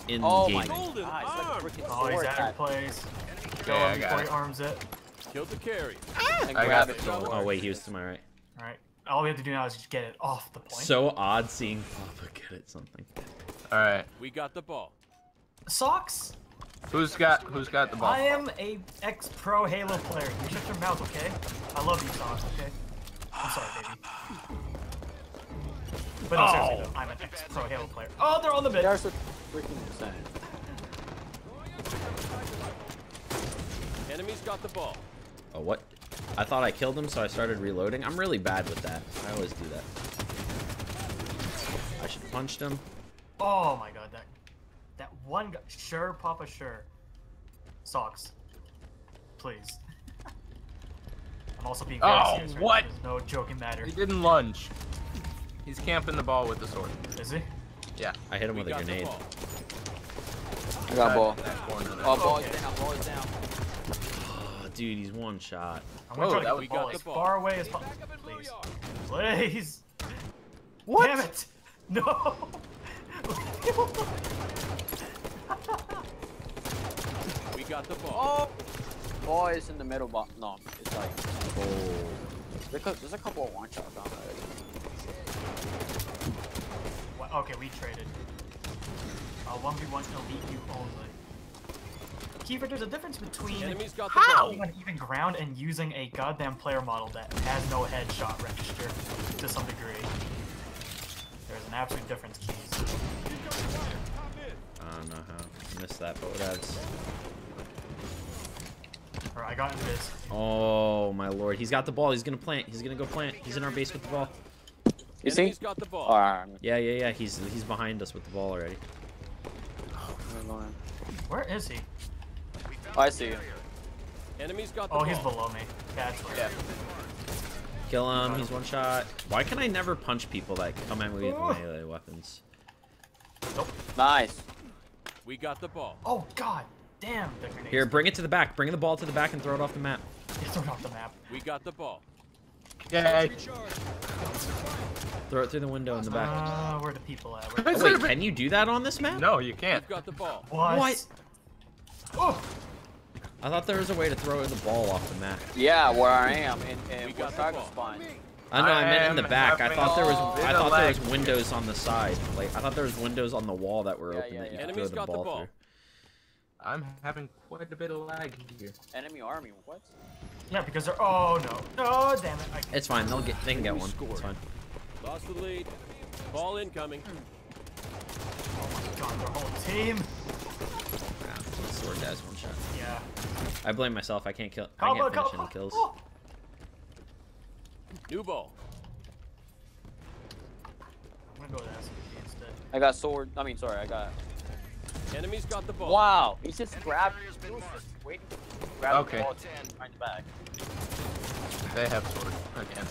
in Oh my gaming. Golden god. Ah, it's like a Oh, he's sword at your place. Go Yeah, him got before it. he arms it. Killed the carry. Ah! And I grab got it. it. Oh wait, he was to my right. All right. All we have to do now is just get it off the point. So odd seeing Papa get it something. All right. We got the ball. Socks. Who's got Who's got the ball? I am a ex-pro Halo player. You shut your mouth, okay? I love you, Socks. Okay. I'm sorry, baby. But no, seriously, though, I'm an ex-pro Halo player. Oh, they're on the mid. There's a freaking percent. Enemy's got the ball. Oh what? I thought I killed him, so I started reloading. I'm really bad with that. I always do that. I should have punched him. Oh my god, that that one guy. Sure, Papa, sure. Socks. Please. I'm also being very Oh, serious right what? now. There's no joking matter. He didn't lunge. He's camping the ball with the sword. Is he? Yeah. I hit him We with a got the grenade. ball. I got That- ball. that. Oh, ball is down. Ball is down. Oh, dude, he's one shot. I'm gonna Whoa, try to that get the ball got as the ball. far away as possible. Please. Please. What? Damn it! No! We got the ball. Oh, ball is in the middle. but No, it's like Oh. there's a, couple of one shots on there. Okay, we traded. Uh, 1v1 elite you only. Kiefer, there's a difference between Enemy's got the ball. being on even ground and using a goddamn player model that has no headshot register to some degree. There's an absolute difference, Keys. I don't know how. Missed that, but whatevs. Alright, I got into this. Oh my lord, he's got the ball. He's gonna plant. He's gonna go plant. He's in our base with the ball. You see? He's got the ball. Alright. Yeah, yeah, yeah. He's he's behind us with the ball already. Oh, Where is he? Oh, I see you. Enemy's got the Oh, ball. he's below me. That's where. Yeah. Kill him. He's one shot. Why can I never punch people that come at me with Oh. melee weapons? Nice. We got the ball. Oh god! Damn. Here, bring it to the back. Bring the ball to the back and throw it off the map. Throw it off the map. We got the ball. Yeah. Throw it through the window in the back. Uh, where are the people at? Where- Oh, wait, can you do that on this map? No, you can't. We've got the ball. What? What? Oh! I thought there was a way to throw the ball off the map. Yeah, where I am in, in We got the ball. spawn. I know, I, meant in the back. I thought there was I of thought there was windows on the side. Like I thought there was windows on the wall that were Yeah, open yeah, that you yeah. could Enemy's throw the got the ball, ball. through. I'm having quite a bit of lag here. Enemy army. What? Yeah, because they're. Oh no. Oh damn it. I... It's fine. They'll get they can get one. scored. It's fine. Lost the lead. Ball incoming. Oh my god, their whole team. Yeah, the sword guy's one shot. Yeah. I blame myself. I can't kill. I can't finish combo. any kills. Oh. New ball. I'm gonna go with SMG instead. I got sword. I mean, sorry, I got. Enemy's got the ball. Wow, he just grabbed. he was just Waiting. Grab Okay. the ball behind the back. They have sword again.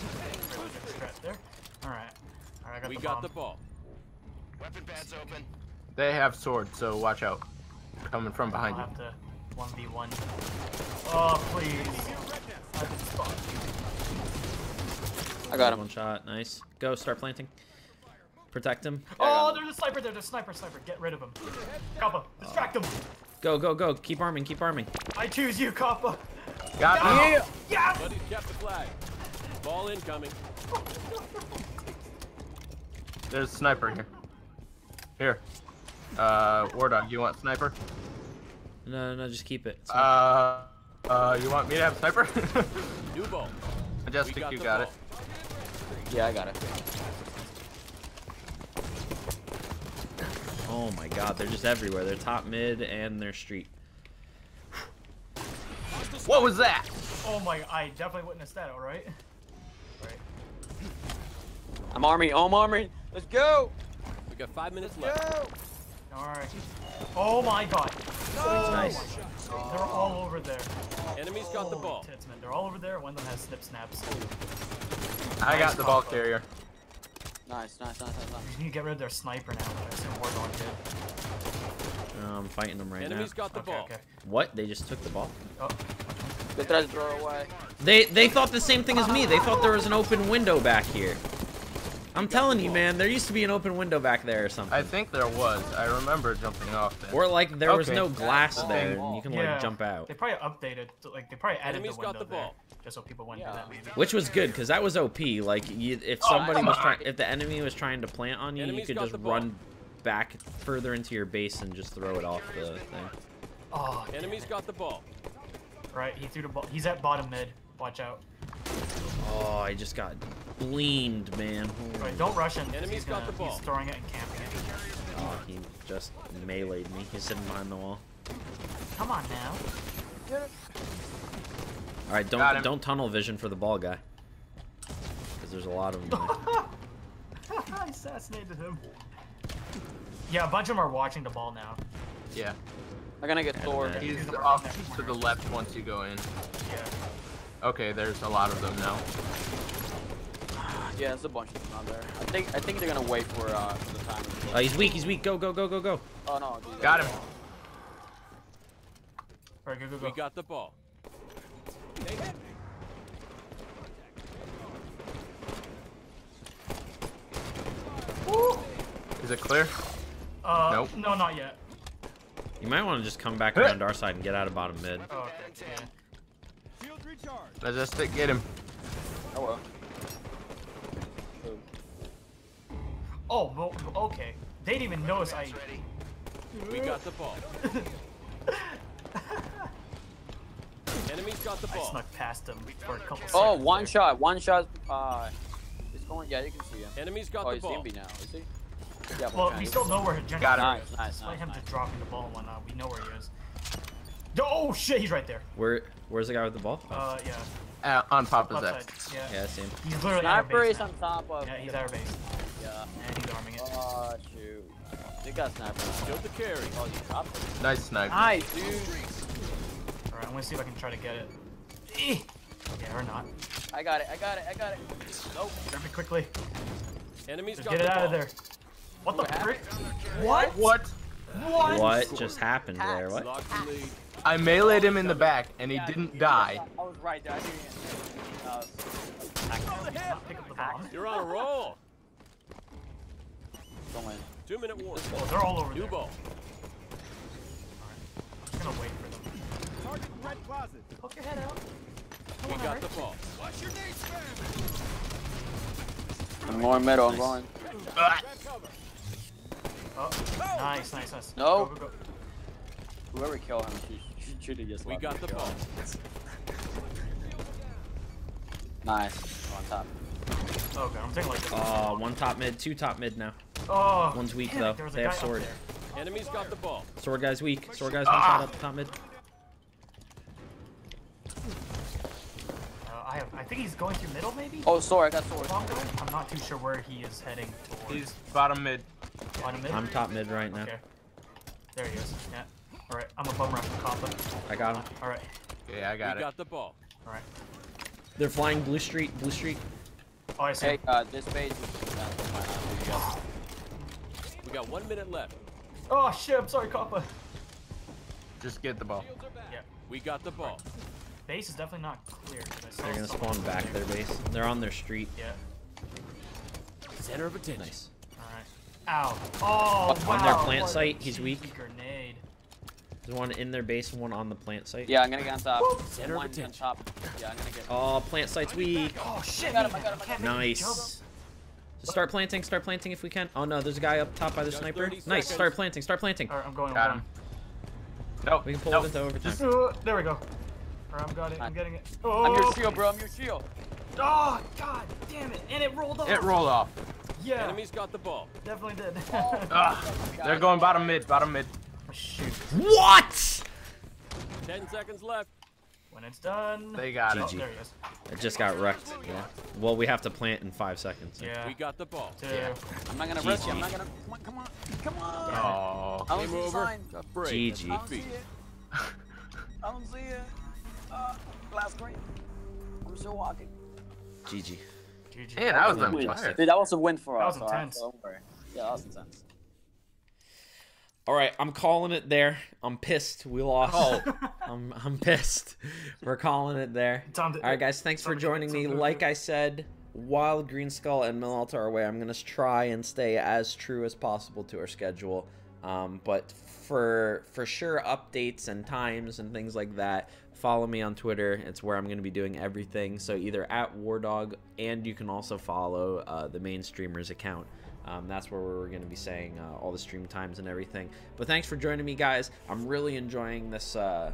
Really good strat there. Alright. Alright, I got We the got bomb. the ball. Weapon pad's open. They have sword, so watch out. Coming from behind I'll you. have to 1v1. Oh, please. I. I got him. One shot. Nice. Go. Start planting. Protect him. Oh, there's a sniper there. There's a sniper, sniper. Get rid of him. Kappa, distract him. Go. Go. Go. Keep arming. Keep arming. I choose you, Kappa. Got me. Yeah. Yeah. But he's kept the flag. Ball incoming. There's a sniper here. Here. Uh, Wardog, you want sniper? No, no, just keep it. Uh, uh, you want me to have sniper? New ball. We Majestic, got you got ball. it. Yeah, I got it. oh my God, they're just everywhere. They're top, mid, and they're street. What was that? Oh my, I definitely witnessed that, alright? Right. I'm army. I'm army. Let's go. We got five minutes left. Alright. Oh my god. Nice. Oh They're all over there. Enemy's got the oh, ball. Tits, man. They're all over there. One of them has snip snaps. I got the ball carrier. Nice, nice, nice, nice, nice. We need to get rid of their sniper now. I assume Warzone did. I'm fighting them right now. Enemy's got the Okay, ball. okay. What? They just took the ball? Oh, Good try to throw away. They they thought the same thing as me. They thought there was an open window back here. I'm telling you, man, there used to be an open window back there or something. I think there was. I remember jumping off there. Or like there was no glass That's there and you can yeah. like jump out. They probably updated. Like they probably added Enemy's the got window the there, just so people wouldn't Yeah. do that. Maybe. Which was good because that was OP. Like you, if Oh, somebody come was trying, if the enemy was trying to plant on you, you could just run back further into your base and just throw it off the thing. Oh, Enemy's got the ball. right. He threw the ball. He's at bottom mid. Watch out. Oh, I just got bleaned, man. Right, don't rush him. 'cause Enemy's he's got gonna, the ball. He's throwing it and camping it. Oh, he just meleeed me. He's sitting behind the wall. Come on now. All right, don't don't tunnel vision for the ball guy. Because there's a lot of them. I assassinated him. Yeah, a bunch of them are watching the ball now. Yeah. I'm gonna get Thor. sword. He's off to the left once you go in. Yeah. Okay, there's a lot of them now. Yeah, there's a bunch of them out there. I think I think they're gonna wait for uh for the time. Oh, he's weak. He's weak. Go, go, go, go, go. Oh no, dude, Got that's- him. Alright, go, go, go. We got the ball. They hit me. Is it clear? Uh, Nope. no, not yet. You might want to just come back around our side and get out of bottom mid. Oh, okay, yeah. Shield. Let's just get him. Oh well. Oh, well, okay. They didn't even notice I. We got the ball. Enemy's got the ball. I snuck past them for a couple seconds. Oh, one there. shot, one shot. Uh, it's going. Yeah, you can see him. Enemy's got Oh, the he's ball. ZB now. Is he? Yeah. Well, okay. we still know where Jennifer Got him. is. Nice, nice, Despite nice, him nice. just dropping the ball and whatnot, we know where he is. Oh shit, he's right there. Where, where's the guy with the ball? Oh, Uh, yeah. Uh, on top of that. Yeah. yeah, I see him. He's literally at our Sniper base is now. on top of. Yeah, he's our base. Yeah. And he's arming it. Oh shoot. They got sniper. Killed the carry. Oh, you dropped it. Nice sniper. Nice, dude. Alright, I'm gonna see if I can try to get it. Yeah, or not. I got it. I got it. I got it. Nope. Grab it quickly. Enemies Just got get it out ball. of there. What the frick? What? What? What? What just happened there? What? Lock the lead. I meleeed him in the back and he Yeah, didn't yeah, die. I was right there. I didn't. Uh, Not pick up the bomb. You're on a roll. Two minute warning. Oh, they're all over New there. ball. I'm gonna wait for them. Target red closet. Poke your head out. We got the ball. I'm going middle. I'm going. Grab cover. Oh, nice, nice, nice. No. Go, go, go. Whoever killed him, she, she should have just. We got the kill ball. Nice. On top. Oh god, I'm taking like this. Uh, one top mid, two top mid now. oh, One's weak though. there was a They have sword. there. Enemy's got the ball. Sword guy's weak. Sword guy's one shot up top mid. Uh, I have, I think he's going through middle, maybe. Oh, sorry. I got sword. I'm not too sure where he is heading towards. He's bottom mid. on a mid. I'm top mid right now. Okay. There he is. Yeah. All right. I'm a bum rush from Kappa. I got him. All right. Yeah, I got we it. got the ball. All right. They're flying blue street. Blue street. Oh, I see. Hey, uh, this base is. Uh, We got one minute left. Oh shit! I'm sorry, Kappa. Just get the ball. Shields. Yeah. We got the ball. Base is definitely not clear. They're gonna spawn back their base. They're on their street. Yeah. Center of attention. Nice. All right. Ow. Oh wow. On their plant what site, he's weak. Grenade. There's one in their base and one on the plant site. yeah, I'm gonna get on top. Center of One on top. Yeah, I'm gonna get. Oh, plant site's weak. Oh shit! I got him, I got him, I got make me jump. Nice. Start planting. Start planting if we can. Oh no, there's a guy up top by the Just sniper. Nice. Start planting. Start planting. All right, I'm going. Got him. Nope. We can pull nope. it into overtime. going. Uh, there we go. All right, I'm got it. I'm getting it. Oh. I'm your shield, bro. I'm your shield. Oh god damn it! And it rolled off. It rolled off. Yeah. Enemy's got the ball. Definitely did. Ugh. They're going bottom mid. Bottom mid. Shoot. What? Ten seconds left. When it's done. They got Oh, it. there he is. It just got wrecked. Yeah. Well, we have to plant in five seconds. Yeah. We got the ball. Two. I'm not gonna rush you. I'm not gonna. Come on, come on, come on. Oh. I Game over. sign. A break. GG. I don't see it. I don't see it. Uh, glass screen. I'm still walking. GG. GG. Yeah, that was Win. unfair. Dude, that was a win for That us. was alright? intense. Don't worry. Yeah, that was intense. All right, I'm calling it there. I'm pissed. We lost. Oh. I'm I'm pissed. We're calling it there. To- All right, guys. Thanks for to joining me. to Like. I said, while Green Skull and Minolta are away, I'm gonna try and stay as true as possible to our schedule. Um, but for for sure, updates and times and things like that. Follow me on Twitter. It's where I'm going to be doing everything. So either at Wardog, and you can also follow uh, the main streamer's account. Um, that's where we're going to be saying uh, all the stream times and everything. But thanks for joining me, guys. I'm really enjoying this. Uh,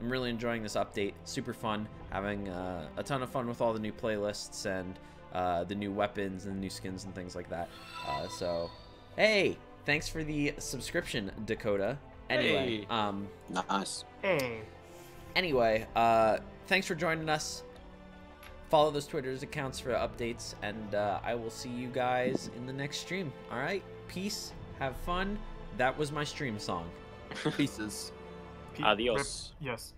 I'm really enjoying this update. Super fun. Having uh, a ton of fun with all the new playlists and uh, the new weapons and new skins and things like that. Uh, so, hey, thanks for the subscription, Dakota. Anyway, Hey. um, Nice. Hey. anyway, uh, thanks for joining us. Follow those Twitter's accounts for updates, and uh, I will see you guys in the next stream. All right, peace. Have fun. That was my stream song. Pieces. Pete, Adios. Yes.